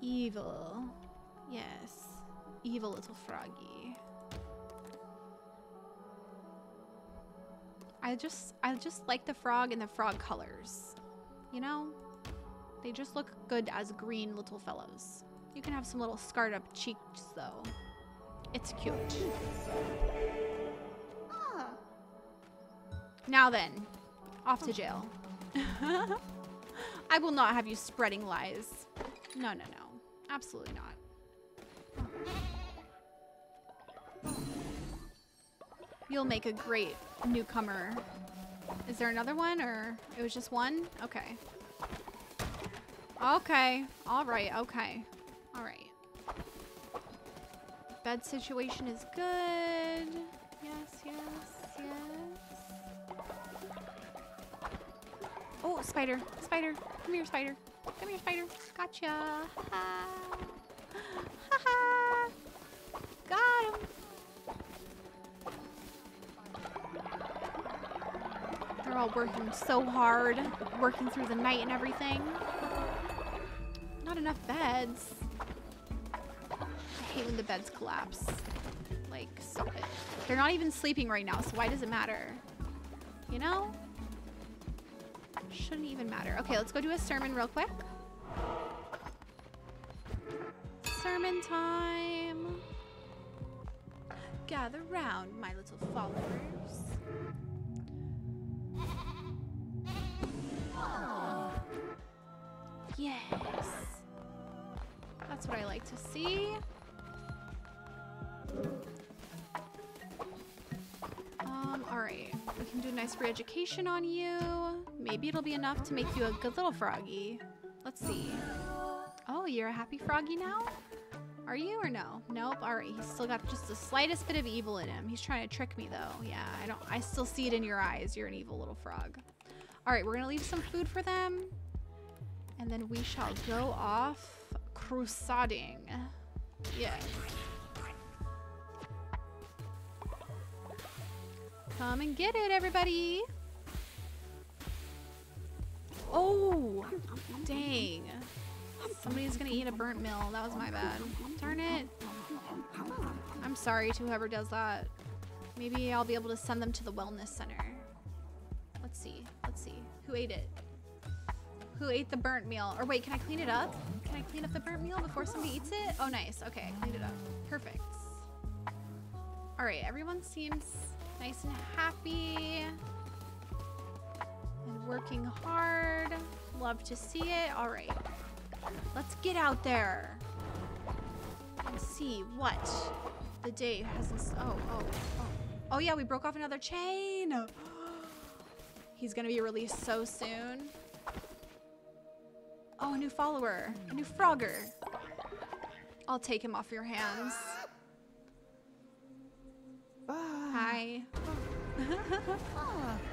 Evil. Yes. Evil little froggy. I just I just like the frog and the frog colors. You know? They just look good as green little fellows. You can have some little scarred up cheeks though. It's cute. Ah. Now then, off to oh. jail. <laughs> I will not have you spreading lies. No, no, no. Absolutely not. You'll make a great newcomer. Is there another one or it was just one? Okay. Okay. All right. Okay. All right. Bed situation is good. Yes, yes. Oh, spider. Spider. Come here, spider. Come here, spider. Gotcha. Ah. Haha! Got him! They're all working so hard, working through the night and everything. Not enough beds. I hate when the beds collapse. Like, stop it. They're not even sleeping right now, so why does it matter? You know? Shouldn't even matter. Okay, let's go do a sermon real quick. Sermon time. Gather round, my little followers. Yes. That's what I like to see. Um, alright. We can do a nice re-education on you. Maybe it'll be enough to make you a good little froggy. Let's see. Oh, you're a happy froggy now? Are you or no? Nope. Alright, he's still got just the slightest bit of evil in him. He's trying to trick me though. Yeah, I don't I still see it in your eyes. You're an evil little frog. Alright, we're gonna leave some food for them. And then we shall go off crusading. Yes. Come and get it, everybody. Oh, dang. Somebody's gonna eat a burnt meal. That was my bad. Darn it. I'm sorry to whoever does that. Maybe I'll be able to send them to the wellness center. Let's see. Let's see. Who ate it? Who ate the burnt meal? Or wait, can I clean it up? Can I clean up the burnt meal before somebody eats it? Oh, nice. Okay, I cleaned it up. Perfect. All right, everyone seems nice and happy and working hard. Love to see it. All right, let's get out there and see what the day has. Oh, oh, oh. Oh yeah, we broke off another chain. <gasps> He's gonna be released so soon. Oh, a new follower. A new frogger. I'll take him off your hands. Hi. <laughs>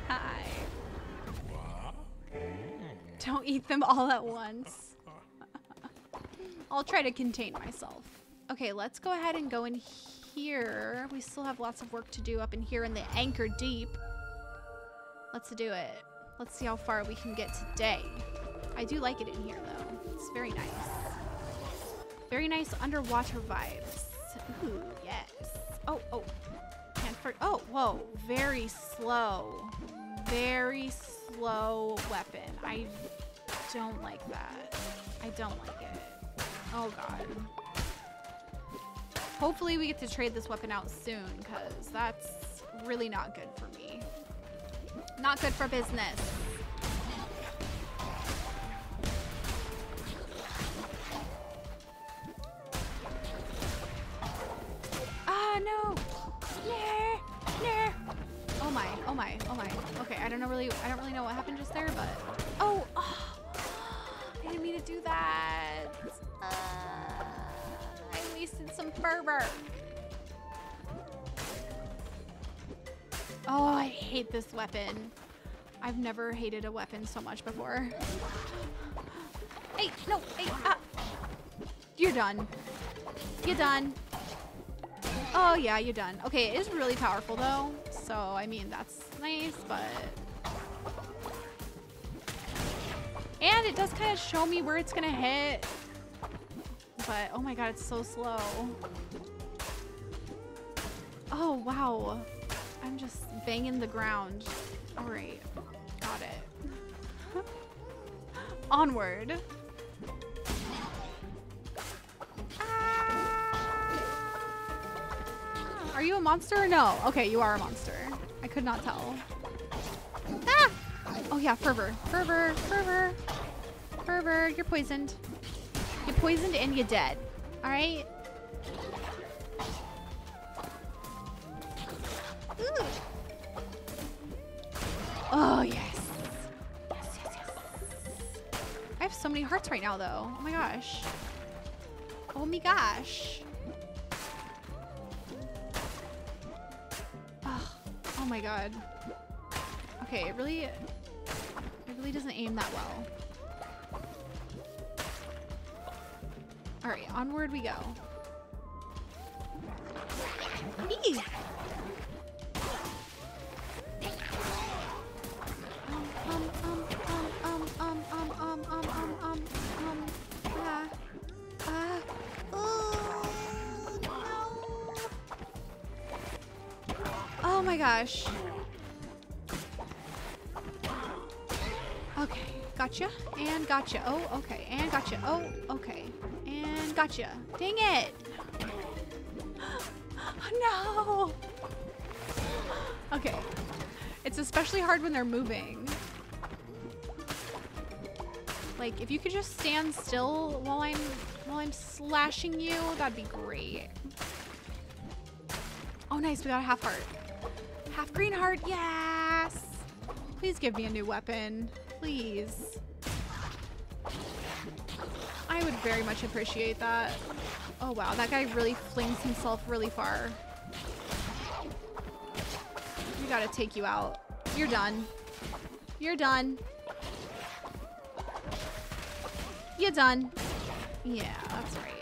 Hi. Don't eat them all at once. <laughs> I'll try to contain myself. Okay, let's go ahead and go in here. We still have lots of work to do up in here in the Anchordeep. Let's do it. Let's see how far we can get today. I do like it in here though. It's very nice. Very nice underwater vibes. Ooh, yes. Oh, oh. Oh, whoa. Very slow. Very slow weapon. I don't like that. I don't like it. Oh god. Hopefully we get to trade this weapon out soon, because that's really not good for me. Not good for business. Oh my, oh my. Okay, I don't know really, I don't really know what happened just there, but... Oh! oh <gasps> I didn't mean to do that. Uh, I wasted some fervor. Oh, I hate this weapon. I've never hated a weapon so much before. Hey, no, hey, ah. You're done. You're done. Oh yeah, you're done. Okay, it is really powerful though. So, I mean, that's nice, but... And it does kind of show me where it's gonna hit. But, oh my god, it's so slow. Oh, wow. I'm just banging the ground. All right, got it. <laughs> Onward. You a monster or no? Okay, you are a monster. I could not tell. Ah! Oh yeah, fervor, fervor, fervor, fervor. You're poisoned. You're poisoned and you're dead. All right. Ooh. Oh yes. Yes, yes, yes. I have so many hearts right now, though. Oh my gosh. Oh my gosh. Oh my god. Okay, it really, it really doesn't aim that well. All right, onward we go. My gosh. Okay, gotcha, and gotcha. Oh, okay, and gotcha. Oh, okay, and gotcha. Dang it! <gasps> no! Okay, it's especially hard when they're moving. Like, if you could just stand still while I'm while I'm slashing you, that'd be great. Oh, nice, we got a half heart. Half green heart, yes! Please give me a new weapon, please. I would very much appreciate that. Oh wow, that guy really flings himself really far. We gotta take you out. You're done. You're done. You're done. Yeah, that's right.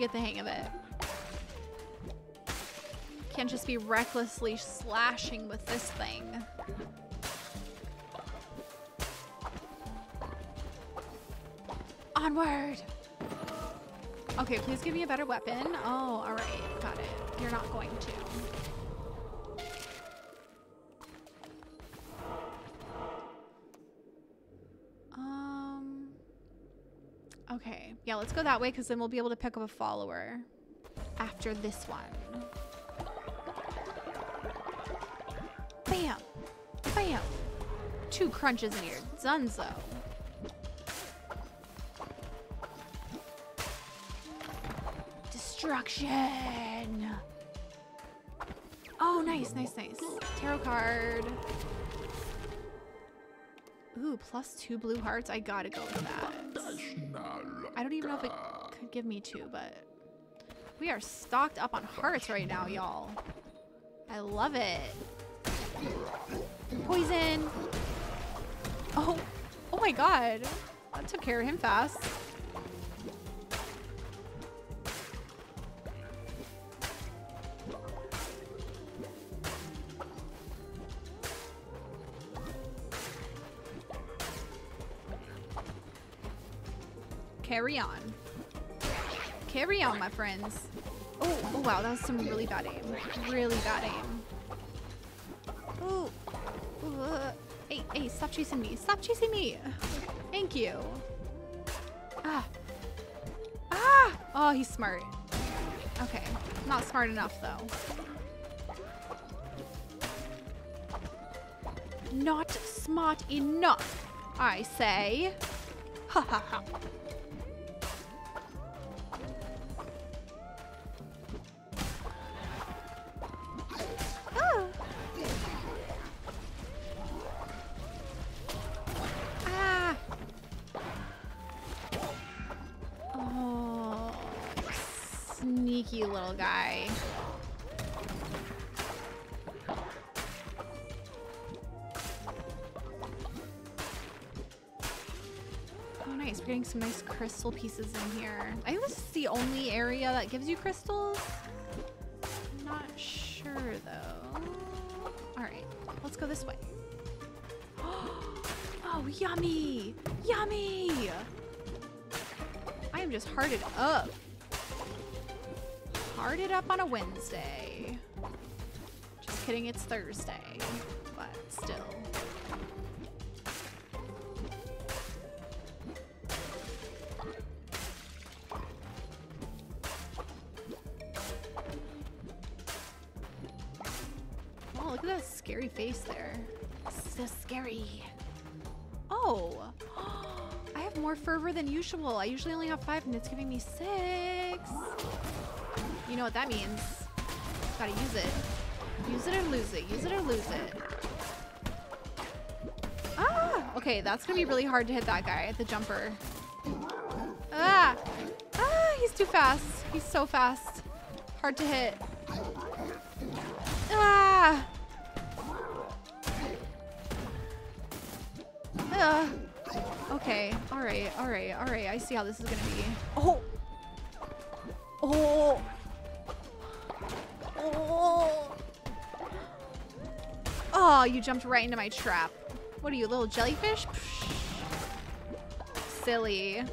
Get the hang of it. Can't just be recklessly slashing with this thing. Onward! Okay, please give me a better weapon. Oh, alright. Got it. You're not going to. Yeah, let's go that way because then we'll be able to pick up a follower after this one. Bam! Bam! Two crunches in here. Dunzo. Destruction! Oh, nice, nice, nice. Tarot card. Ooh, plus two blue hearts. I gotta go with that. I don't even know if it could give me two, but we are stocked up on hearts right now, y'all. I love it. Poison. Oh, oh my god. That took care of him fast. Carry on. Carry on, my friends. Oh, oh wow, that was some really bad aim. Really bad aim. Ooh, uh, hey, hey, stop chasing me. Stop chasing me. Thank you. Ah. Ah! Oh, he's smart. Okay. Not smart enough, though. Not smart enough, I say. Ha ha ha. Sneaky little guy. Oh, nice. We're getting some nice crystal pieces in here. I think this is the only area that gives you crystals. I'm not sure, though. All right, let's go this way. <gasps> Oh, yummy! Yummy! I am just hearted up. Hearted up on a Wednesday. Just kidding, it's Thursday. But still. Oh, look at that scary face there. So scary. Oh. <gasps> I have more fervor than usual. I usually only have five and it's giving me six. You know what that means. Gotta use it. Use it or lose it. Use it or lose it. Ah! Okay, that's gonna be really hard to hit that guy the jumper. Ah! Ah, he's too fast. He's so fast. Hard to hit. Ah! Uh, okay. All right. All right. All right. I see how this is gonna be. Oh. Oh. Oh. Oh, you jumped right into my trap. What are you, little jellyfish? Psh. Silly.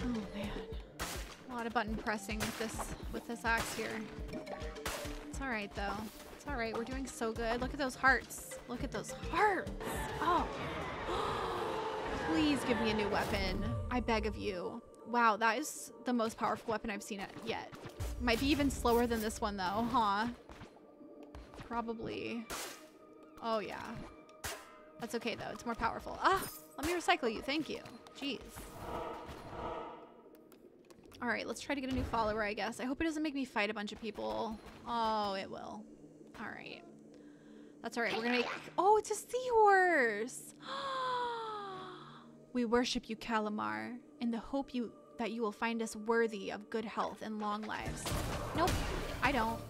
Oh man. A lot of button pressing with this with this axe here. It's alright though. It's alright. We're doing so good. Look at those hearts. Look at those hearts. Oh. <gasps> Please give me a new weapon. I beg of you. Wow, that is the most powerful weapon I've seen yet. Might be even slower than this one though, huh? Probably. Oh yeah. That's okay though, it's more powerful. Ah, let me recycle you, thank you. Jeez. All right, let's try to get a new follower, I guess. I hope it doesn't make me fight a bunch of people. Oh, it will. All right. That's all right. We're gonna make... Oh, it's a seahorse. <gasps> we worship you, Kallamar, in the hope you that you will find us worthy of good health and long lives. Nope, I don't.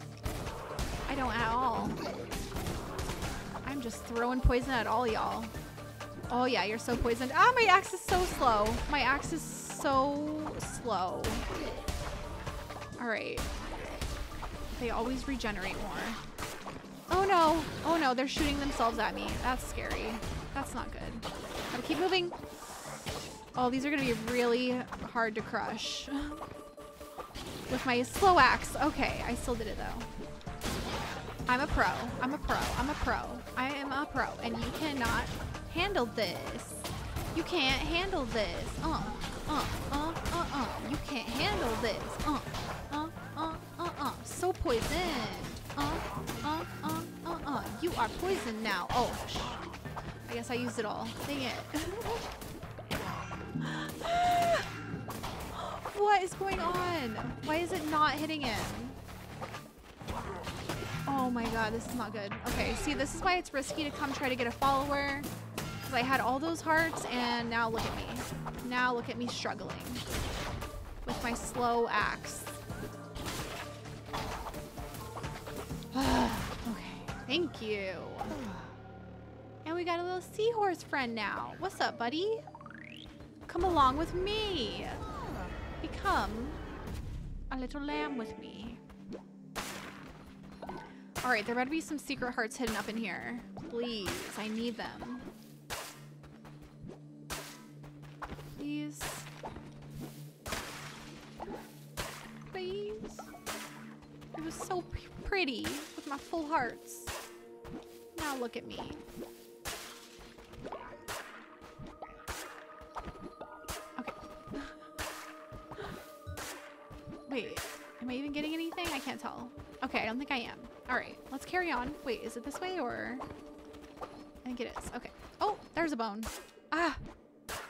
I don't at all. I'm just throwing poison at all y'all. Oh yeah, you're so poisoned. Ah, my axe is so slow. My axe is so slow. All right. They always regenerate more. Oh no. Oh no, they're shooting themselves at me. That's scary. That's not good. Gotta keep moving. Oh, these are gonna be really hard to crush. <laughs> With my slow axe. Okay, I still did it though. I'm a pro. I'm a pro. I'm a pro. I am a pro. And you cannot handle this. You can't handle this. Uh, uh, uh, uh, uh. You can't handle this. Uh, uh, uh, uh, uh. So poisoned. Uh, uh, uh, uh, uh. You are poisoned now. Oh, I guess I used it all. Dang it. <laughs> what is going on? Why is it not hitting him? Oh my god, this is not good. Okay, see, this is why it's risky to come try to get a follower. Because I had all those hearts, and now look at me. Now look at me struggling. With my slow axe. <sighs> okay, thank you. And we got a little seahorse friend now. What's up, buddy? Come along with me. Become a little lamb with me. All right, there better be some secret hearts hidden up in here. Please, I need them. Please. Please. It was so pretty with my full hearts. Now look at me. Okay. <gasps> Wait, am I even getting anything? I can't tell. Okay, I don't think I am. All right, let's carry on. Wait, is it this way or? I think it is. Okay. Oh, there's a bone. Ah.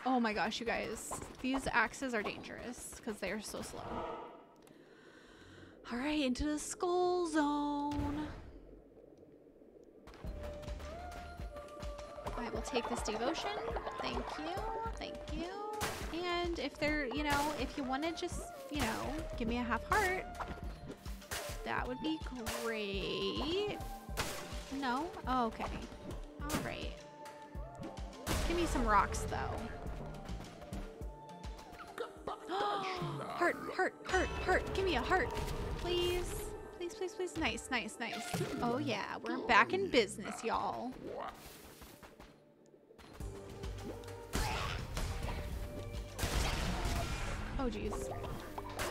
Oh my gosh, you guys. These axes are dangerous because they are so slow. All right, into the skull zone. I will take this devotion. Thank you. Thank you. And if they're, you know, if you want to just, you know, give me a half heart, that would be great. No? Oh, okay. All right. Give me some rocks, though. <gasps> heart, heart, heart, heart. Give me a heart. Please. Please, please, please. Nice, nice, nice. Oh, yeah. We're back in business, y'all. Oh, jeez.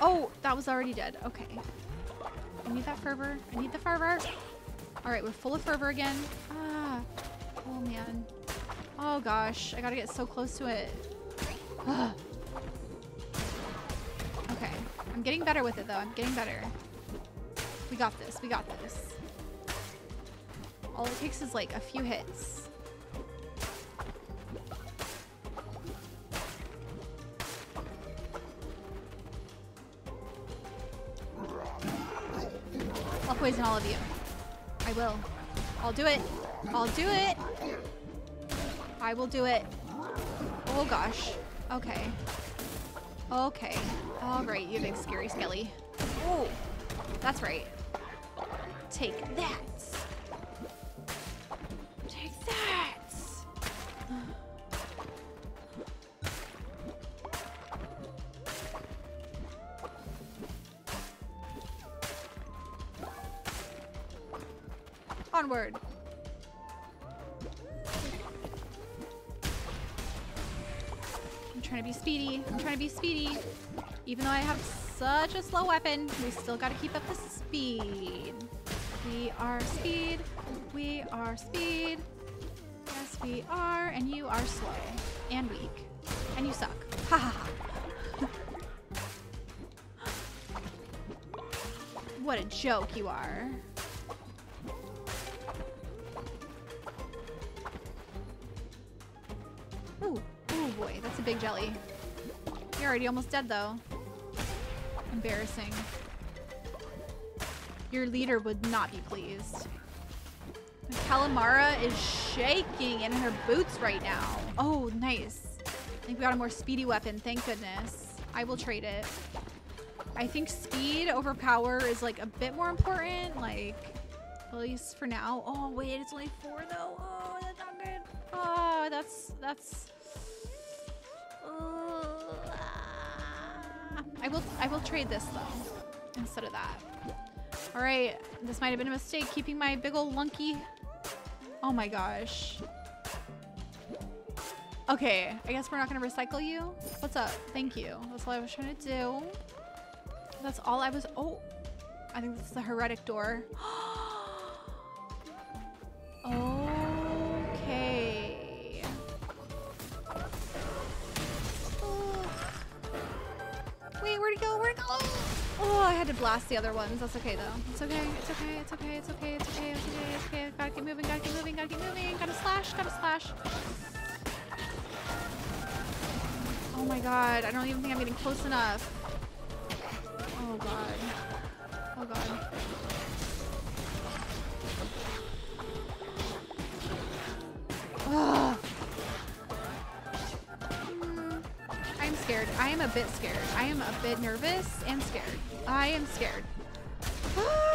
Oh, that was already dead. Okay. I need that fervor. I need the fervor. All right, we're full of fervor again. Ah. Oh, man. Oh, gosh. I gotta get so close to it. Ugh. <gasps> I'm getting better with it, though. I'm getting better. We got this. We got this. All it takes is, like, a few hits. I'll poison all of you. I will. I'll do it. I'll do it. I will do it. Oh gosh. Okay. Okay. All right, you big scary skelly. Oh, that's right. Take that. Take that. Onward. Speedy. Even though I have such a slow weapon, we still gotta keep up the speed. We are speed. We are speed. Yes, we are. And you are slow. And weak. And you suck. Ha ha ha. <gasps> what a joke you are. Ooh, ooh boy, that's a big jelly. You're already almost dead though. Embarrassing. Your leader would not be pleased. Calamara is shaking in her boots right now. Oh, nice. I think we got a more speedy weapon, thank goodness. I will trade it. I think speed over power is like a bit more important, like at least for now. Oh wait, it's only four though. Oh, that's not good. Oh, that's that's. Uh, I will I will trade this though instead of that. All right, this might have been a mistake keeping my big old lunky. Oh my gosh. Okay, I guess we're not gonna recycle you. What's up? Thank you. That's all I was trying to do. That's all I was. Oh, I think this is the heretic door. <gasps> Oh, Blast the other ones. That's okay though. It's okay. It's okay. It's okay. It's okay. It's okay. It's okay. It's okay. Gotta keep moving. Gotta keep moving. Gotta keep moving. Gotta slash. Gotta slash. Oh my god. I don't even think I'm getting close enough. Oh god. Oh god. A bit scared. I am a bit nervous and scared. I am scared. <gasps> Ah!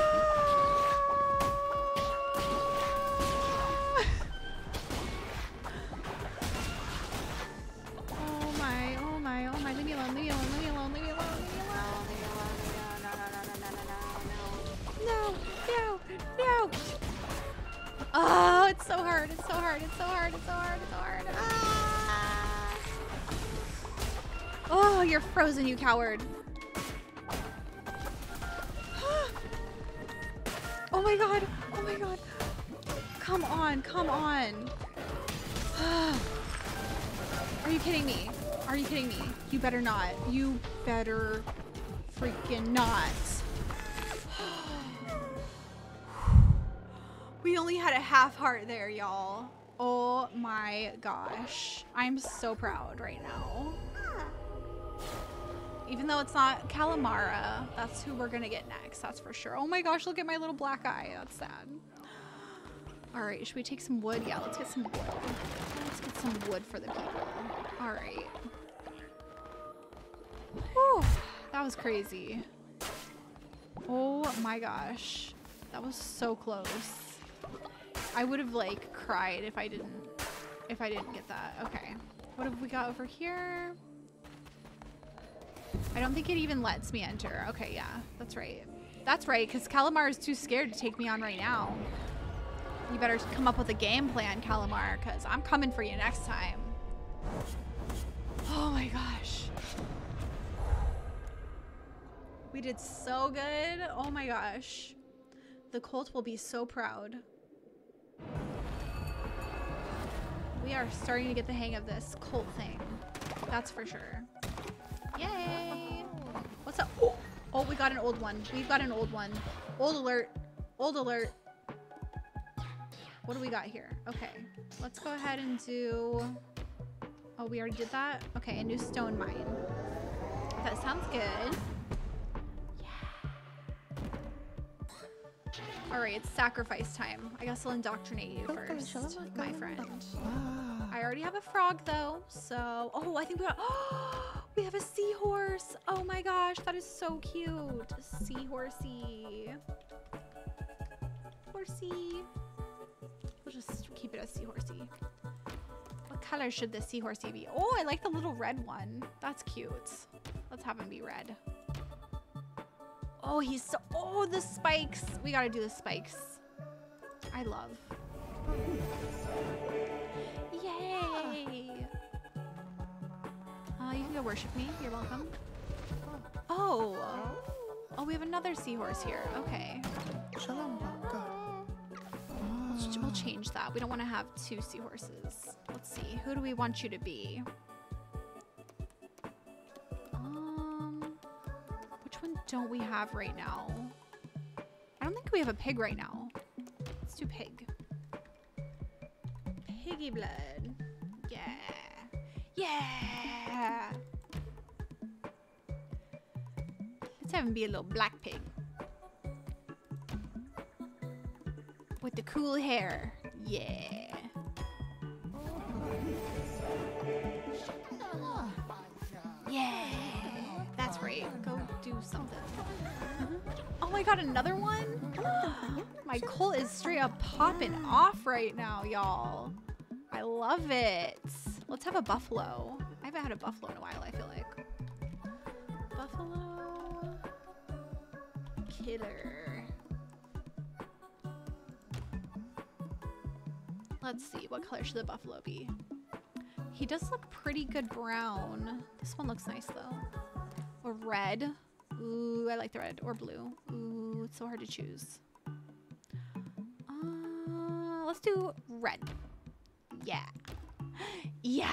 Frozen, you coward. <gasps> Oh my god, oh my god. Come on, come on. <sighs> Are you kidding me? Are you kidding me? You better not. You better freaking not. <sighs> we only had a half heart there, y'all. Oh my gosh. I'm so proud right now. Even though it's not Calamara, that's who we're gonna get next, that's for sure. Oh my gosh, look at my little black eye. That's sad. All right, should we take some wood? Yeah, let's get some wood. Let's get some wood for the people. All right. Whew, that was crazy. Oh my gosh. That was so close. I would have like cried if I didn't if I didn't get that. Okay. What have we got over here? I don't think it even lets me enter. Okay, yeah, that's right. That's right, because Kallamar is too scared to take me on right now. You better come up with a game plan, Kallamar, because I'm coming for you next time. Oh my gosh. We did so good. Oh my gosh. The cult will be so proud. We are starting to get the hang of this cult thing. That's for sure. Yay! What's up? Oh, oh, we got an old one. We've got an old one. Old alert. Old alert. What do we got here? Okay. Let's go ahead and do... Oh, we already did that? Okay, a new stone mine. That sounds good. Yeah. All right, it's sacrifice time. I guess I'll indoctrinate you first, my friend. I already have a frog though, so oh, I think we got. <gasps> Oh, we have a seahorse. Oh my gosh, that is so cute. Seahorsey. Horsey. We'll just keep it as seahorsey. What color should this seahorsey be? Oh, I like the little red one. That's cute. Let's have him be red. Oh, he's so. Oh, the spikes. We gotta do the spikes. I love. Can go worship me. You're welcome. Oh. Oh, we have another seahorse here. Okay. We'll, we'll change that. We don't want to have two seahorses. Let's see. Who do we want you to be? Um, which one don't we have right now? I don't think we have a pig right now. Let's do pig. Piggy blood. Yeah. Yeah. Let's have him be a little black pig. With the cool hair. Yeah. Yeah. That's right. Go do something. Mm-hmm. Oh my god, another one? my colt is straight up popping off right now, y'all. I love it. Let's have a buffalo. I haven't had a buffalo in a while, I feel like. Buffalo. Killer. Let's see, what color should the buffalo be? He does look pretty good brown. This one looks nice though. Or red. Ooh, I like the red. Or blue. Ooh, it's so hard to choose. Uh, let's do red. Yeah. Yeah.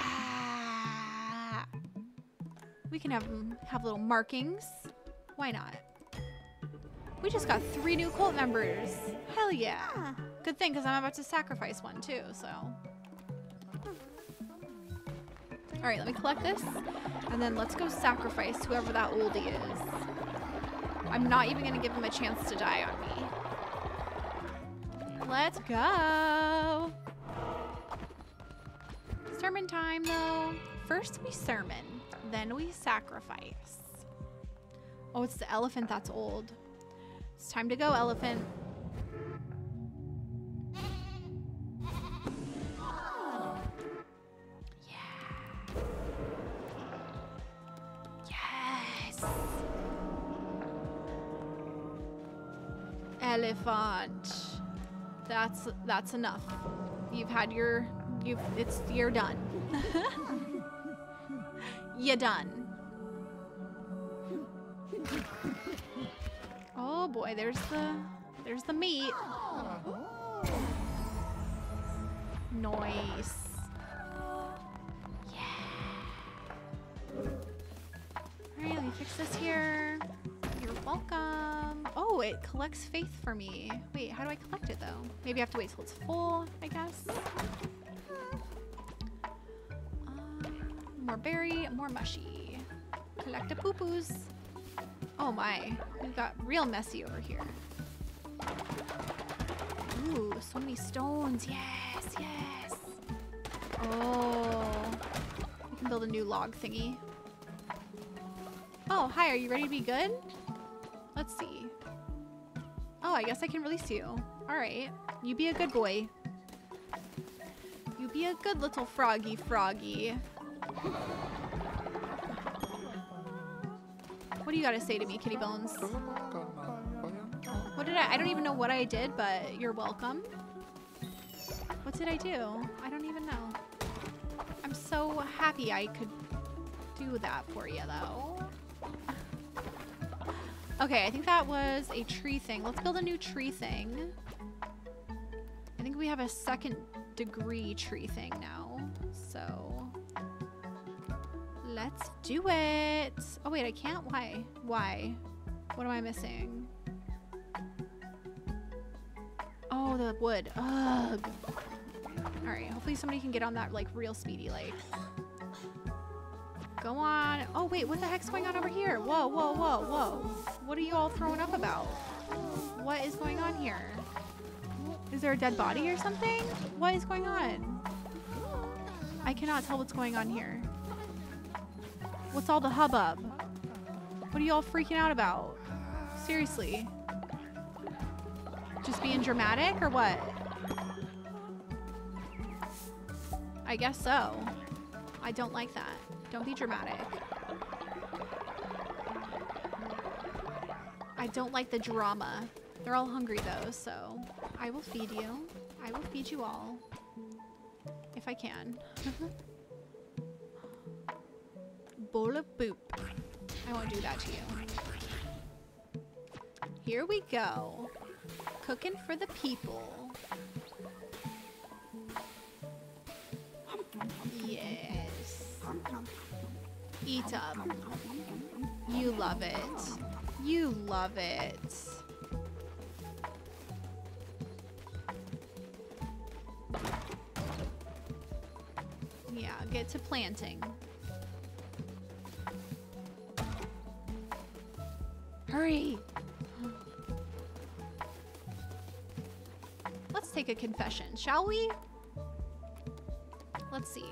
We can have have little markings. Why not? We just got three new cult members. Hell yeah. Ah. Good thing, because I'm about to sacrifice one too, so. All right, let me collect this. And then let's go sacrifice whoever that oldie is. I'm not even going to give him a chance to die on me. Let's go. Time, though. First we sermon, then we sacrifice. Oh, it's the elephant that's old. It's time to go, elephant. Yeah. Yes. Elephant. That's that's enough. You've had your you've it's you're done. <laughs> you're done. Oh boy, there's the there's the meat. Nice. Yeah. Alright, let me fix this here. You're welcome. Oh, it collects faith for me. Wait, how do I collect it though? Maybe I have to wait till it's full, I guess. More berry, more mushy. Collect the poo-poos. Oh my, we've got real messy over here. Ooh, so many stones. Yes, yes. Oh, we can build a new log thingy. Oh, hi, are you ready to be good? Let's see. Oh, I guess I can release you. All right, you be a good boy. You be a good little froggy froggy. What do you gotta say to me, Kitty Bones? What did I? I don't even know what I did, but you're welcome. What did I do? I don't even know. I'm so happy I could do that for you, though. Okay, I think that was a tree thing. Let's build a new tree thing. I think we have a second degree tree thing now. So let's do it. Oh wait, I can't. Why? Why? What am I missing? Oh, the wood. Ugh. All right, hopefully somebody can get on that like real speedy like. Go on. Oh wait, what the heck's going on over here? Whoa, whoa, whoa, whoa. What are you all throwing up about? What is going on here? Is there a dead body or something? What is going on? I cannot tell what's going on here. What's all the hubbub? What are y'all freaking out about? Seriously. Just being dramatic or what? I guess so. I don't like that. Don't be dramatic. I don't like the drama. They're all hungry though, so I will feed you. I will feed you all. If I can. <laughs> Bowl of boop. I won't do that to you. Here we go. Cooking for the people. Yes. Eat up. You love it. You love it. Yeah, get to planting. Hurry! Let's take a confession, shall we? Let's see.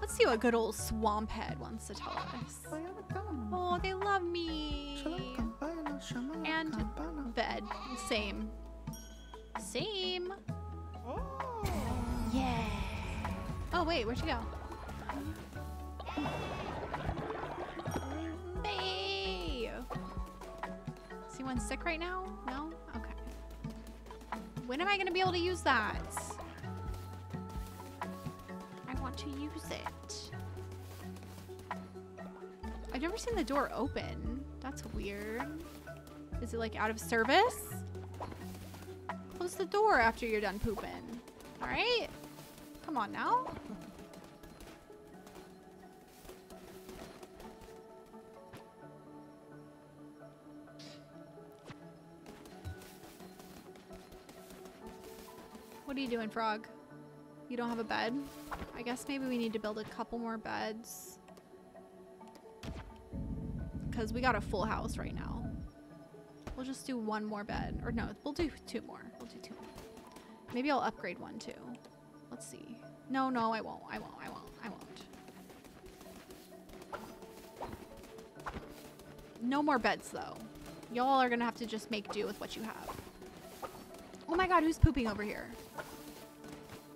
Let's see what good old Swamphead wants to tell us. Oh, they love me. And bed. Same. Same. Yeah. Oh, wait, where'd you go? Hey! Anyone sick right now? No? Okay. When am I going to be able to use that? I want to use it. I've never seen the door open. That's weird. Is it like out of service? Close the door after you're done pooping. All right? Come on now. What are you doing, Frog? You don't have a bed? I guess maybe we need to build a couple more beds. Because we got a full house right now. We'll just do one more bed. Or no, we'll do two more. We'll do two more. Maybe I'll upgrade one too. Let's see. No, no, I won't. I won't. I won't. I won't. No more beds though. Y'all are gonna have to just make do with what you have. Oh my god, who's pooping over here?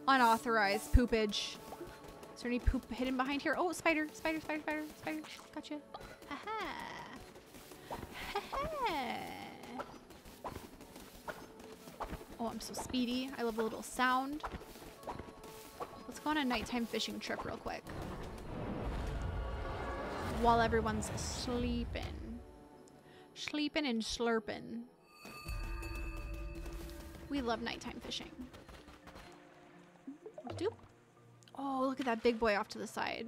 Unauthorized poopage. Is there any poop hidden behind here? Oh, spider, spider, spider, spider, spider. Gotcha. Aha. Oh, I'm so speedy. I love a little sound. Let's go on a nighttime fishing trip real quick. While everyone's sleeping. Sleeping and slurping. We love nighttime fishing. Doop. Oh, look at that big boy off to the side.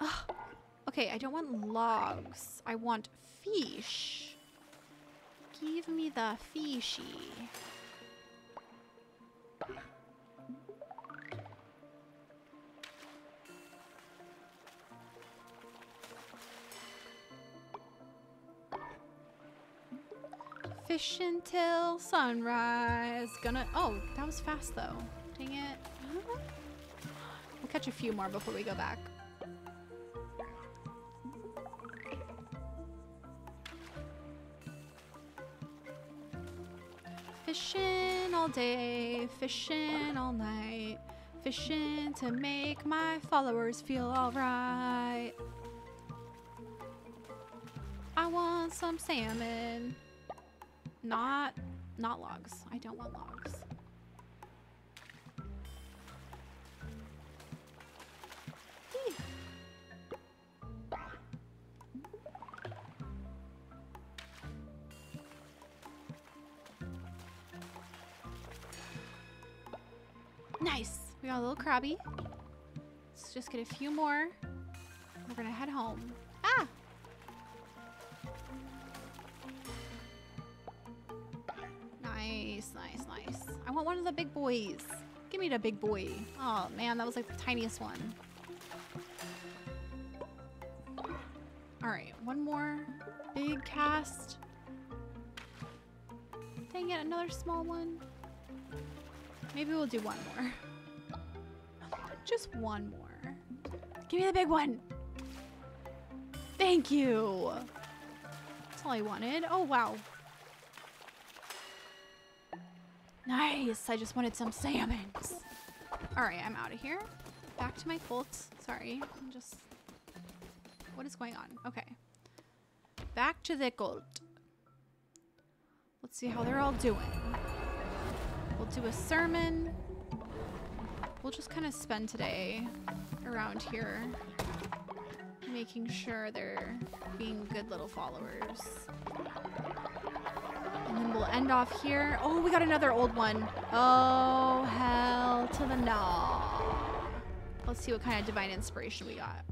Ugh. Okay, I don't want logs. I want fish. Give me the fishy. Fish until sunrise. Gonna. Oh, that was fast though. Dang it. We'll catch a few more before we go back. Fishing all day, fishing all night, fishing to make my followers feel alright. I want some salmon. Not, not logs. I don't want logs. Nice. We got a little crabby. Let's just get a few more. We're gonna head home. Nice, nice, nice. I want one of the big boys. Give me the big boy. Oh man, that was like the tiniest one. All right, one more big cast. Dang it, another small one. Maybe we'll do one more. <laughs> Just one more. Give me the big one. Thank you. That's all I wanted. Oh, wow. Nice. I just wanted some salmons. All right, I'm out of here. Back to my cult. Sorry. I'm just... What is going on? Okay. Back to the cult. Let's see how they're all doing. We'll do a sermon. We'll just kind of spend today around here making sure they're being good little followers. And then we'll end off here. Oh, we got another old one. Oh, hell to the no. Let's see what kind of divine inspiration we got.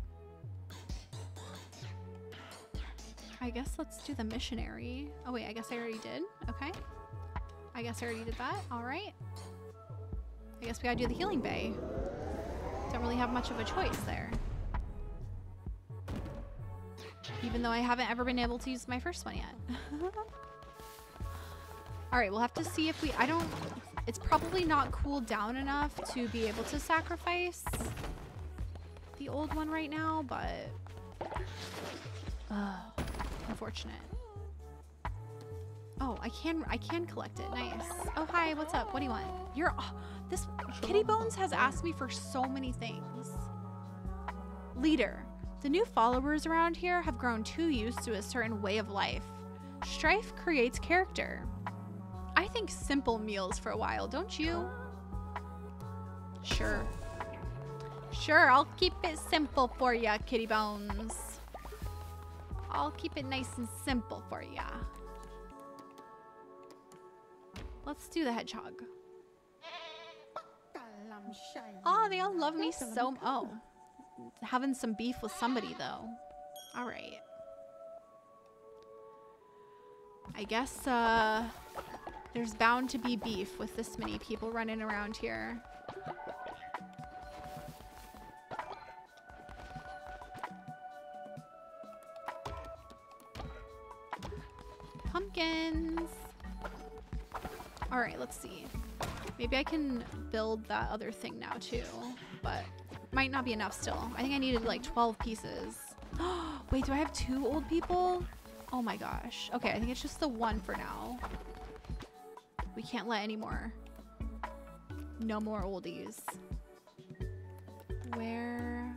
I guess let's do the missionary. Oh wait, I guess I already did. Okay. I guess I already did that. All right. I guess we gotta do the healing bay. Don't really have much of a choice there. Even though I haven't ever been able to use my first one yet. <laughs> All right, we'll have to see if we, I don't, it's probably not cooled down enough to be able to sacrifice the old one right now, but uh, unfortunate. Oh, I can I can collect it. Nice. Oh, hi. What's up? What do you want? You're oh, this Kitty Bones has asked me for so many things. Leader. The new followers around here have grown too used to a certain way of life. Strife creates character. I think simple meals for a while, don't you? Sure. Sure, I'll keep it simple for ya, Kitty Bones. I'll keep it nice and simple for ya. Let's do the hedgehog. Oh, they all love me so. Oh, having some beef with somebody though. All right. I guess uh, there's bound to be beef with this many people running around here. Pumpkins. All right, let's see. Maybe I can build that other thing now too, but might not be enough still. I think I needed like 12 pieces. <gasps> Wait, do I have two old people? Oh my gosh. Okay, I think it's just the one for now. We can't let any more. No more oldies. Where?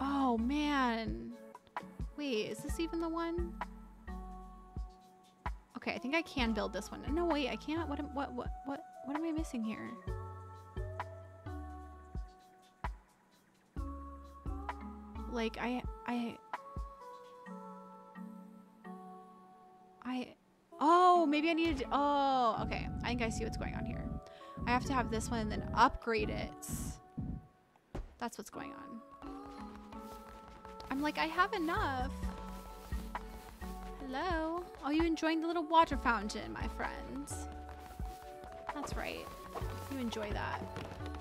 Oh man. Wait, is this even the one? Okay, I think I can build this one. No, wait, I can't. What, am, what, what, what, what am I missing here? Like, I, I, I, oh, maybe I needed, to, oh, okay. I think I see what's going on here. I have to have this one and then upgrade it. That's what's going on. I'm like, I have enough. Hello? Are you enjoying the little water fountain, my friend? That's right. You enjoy that.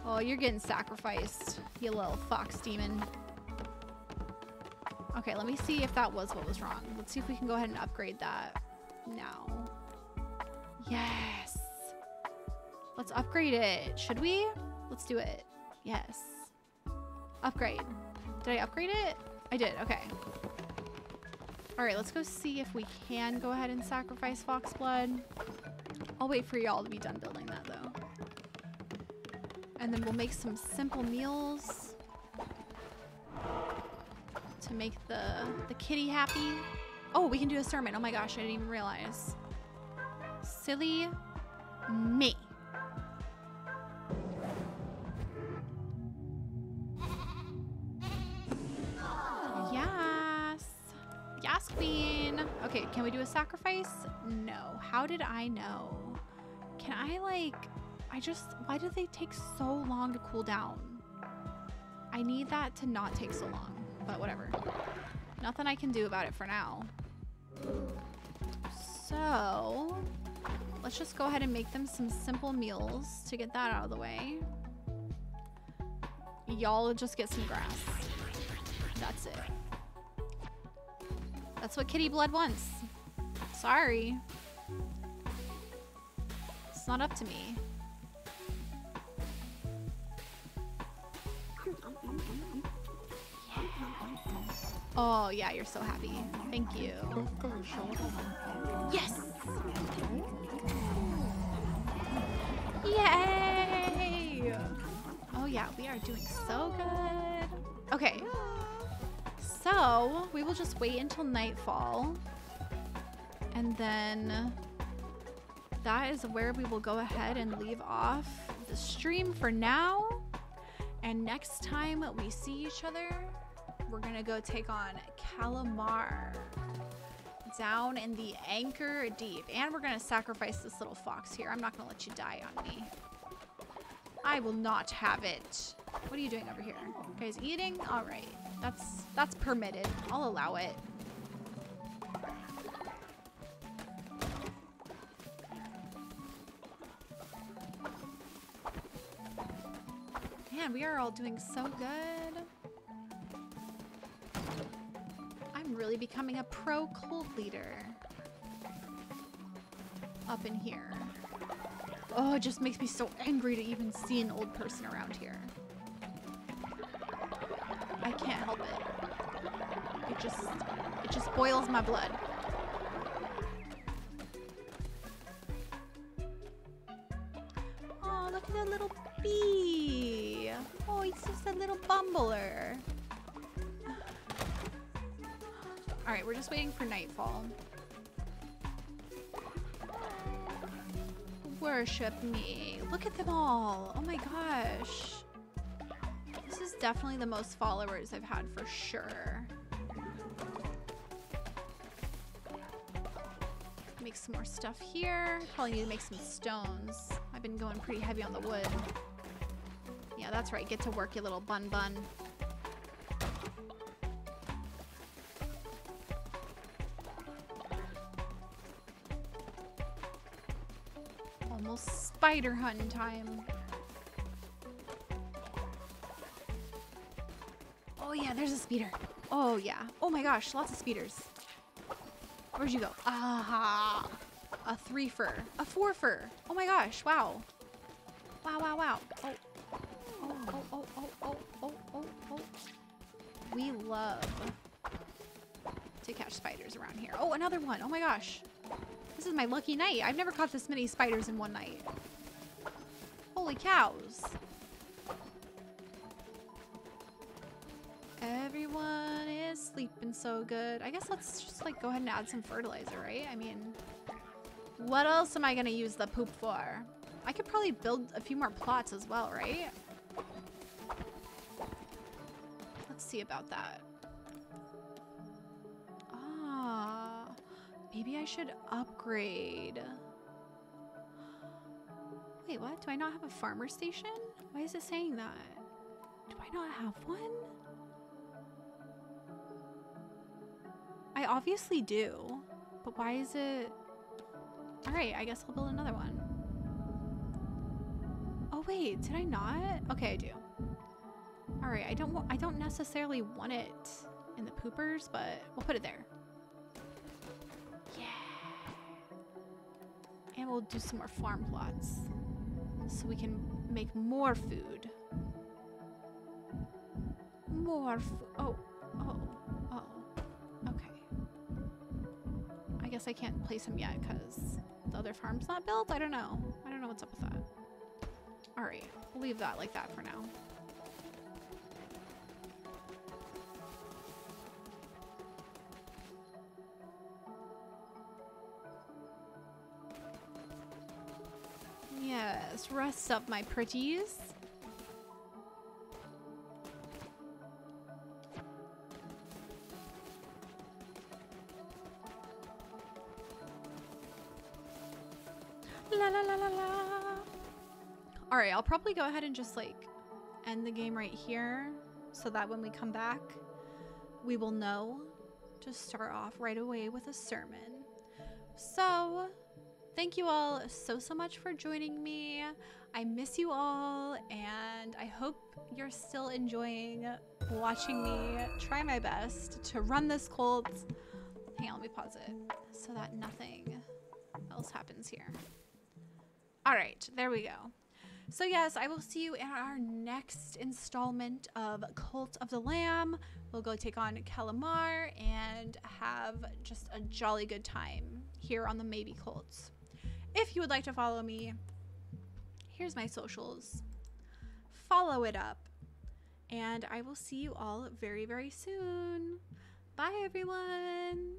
Oh, you're getting sacrificed, you little fox demon. Okay, let me see if that was what was wrong. Let's see if we can go ahead and upgrade that now. Yes. Let's upgrade it. Should we? Let's do it. Yes. Upgrade. Did I upgrade it? I did. Okay. All right, let's go see if we can go ahead and sacrifice fox blood. I'll wait for y'all to be done building that though. And then we'll make some simple meals to make the, the kitty happy. Oh, we can do a sermon. Oh my gosh, I didn't even realize. Silly me. Yes. Yes, queen. Okay, can we do a sacrifice? No. How did I know? Can I like, I just, why do they take so long to cool down? I need that to not take so long, but whatever. Nothing I can do about it for now. So, let's just go ahead and make them some simple meals to get that out of the way. Y'all just get some grass. That's it. That's what Kitty Blood wants. Sorry. It's not up to me. Oh, yeah, you're so happy. Thank you. Yes! Yay! Oh, yeah, we are doing so good. Okay. So, we will just wait until nightfall. And then that is where we will go ahead and leave off the stream for now. And next time we see each other, we're gonna go take on Kallamar down in the Anchor Deep. And we're gonna sacrifice this little fox here. I'm not gonna let you die on me. I will not have it. What are you doing over here? Guys eating? All right. That's that's permitted. I'll allow it. Man, we are all doing so good. Really becoming a pro cult leader. Up in here. Oh, it just makes me so angry to even see an old person around here. I can't help it. It just, it just boils my blood. Oh, look at that little bee. Oh, he's just a little bumbler. All right, we're just waiting for nightfall. Worship me. Look at them all. Oh my gosh. This is definitely the most followers I've had for sure. Make some more stuff here. Probably need to make some stones. I've been going pretty heavy on the wood. Yeah, that's right. Get to work, you little bun bun. Spider hunting time. Oh yeah, there's a speeder. Oh yeah. Oh my gosh, lots of speeders. Where'd you go? Aha. A three fur. A four fur. Oh my gosh, wow. Wow, wow, wow. Oh. Oh, oh, oh, oh, oh, oh, oh, oh. We love to catch spiders around here. Oh, another one. Oh my gosh. This is my lucky night. I've never caught this many spiders in one night. Holy cows. Everyone is sleeping so good. I guess let's just like go ahead and add some fertilizer, right? I mean, what else am I gonna use the poop for? I could probably build a few more plots as well, right? Let's see about that. Ah, maybe I should upgrade. Wait, what? Do I not have a farmer station? Why is it saying that? Do I not have one? I obviously do, but why is it? All right, I guess I'll build another one. Oh wait, did I not? Okay, I do. All right, I don't. I don't necessarily want it in the poopers, but we'll put it there. Yeah. And we'll do some more farm plots, so we can make more food. More food. Oh, oh, oh. Okay. I guess I can't place him yet because the other farm's not built. I don't know. I don't know what's up with that. All right, we'll leave that like that for now. Yes, rest up, my pretties. La la la la la. All right, I'll probably go ahead and just like end the game right here so that when we come back, we will know to start off right away with a sermon. So, thank you all so, so much for joining me. I miss you all, and I hope you're still enjoying watching me try my best to run this cult. Hang on, let me pause it so that nothing else happens here. All right, there we go. So yes, I will see you in our next installment of Cult of the Lamb. We'll go take on Kallamar and have just a jolly good time here on the Maybe Cults. If you would like to follow me, here's my socials. Follow it up. And I will see you all very, very soon. Bye, everyone.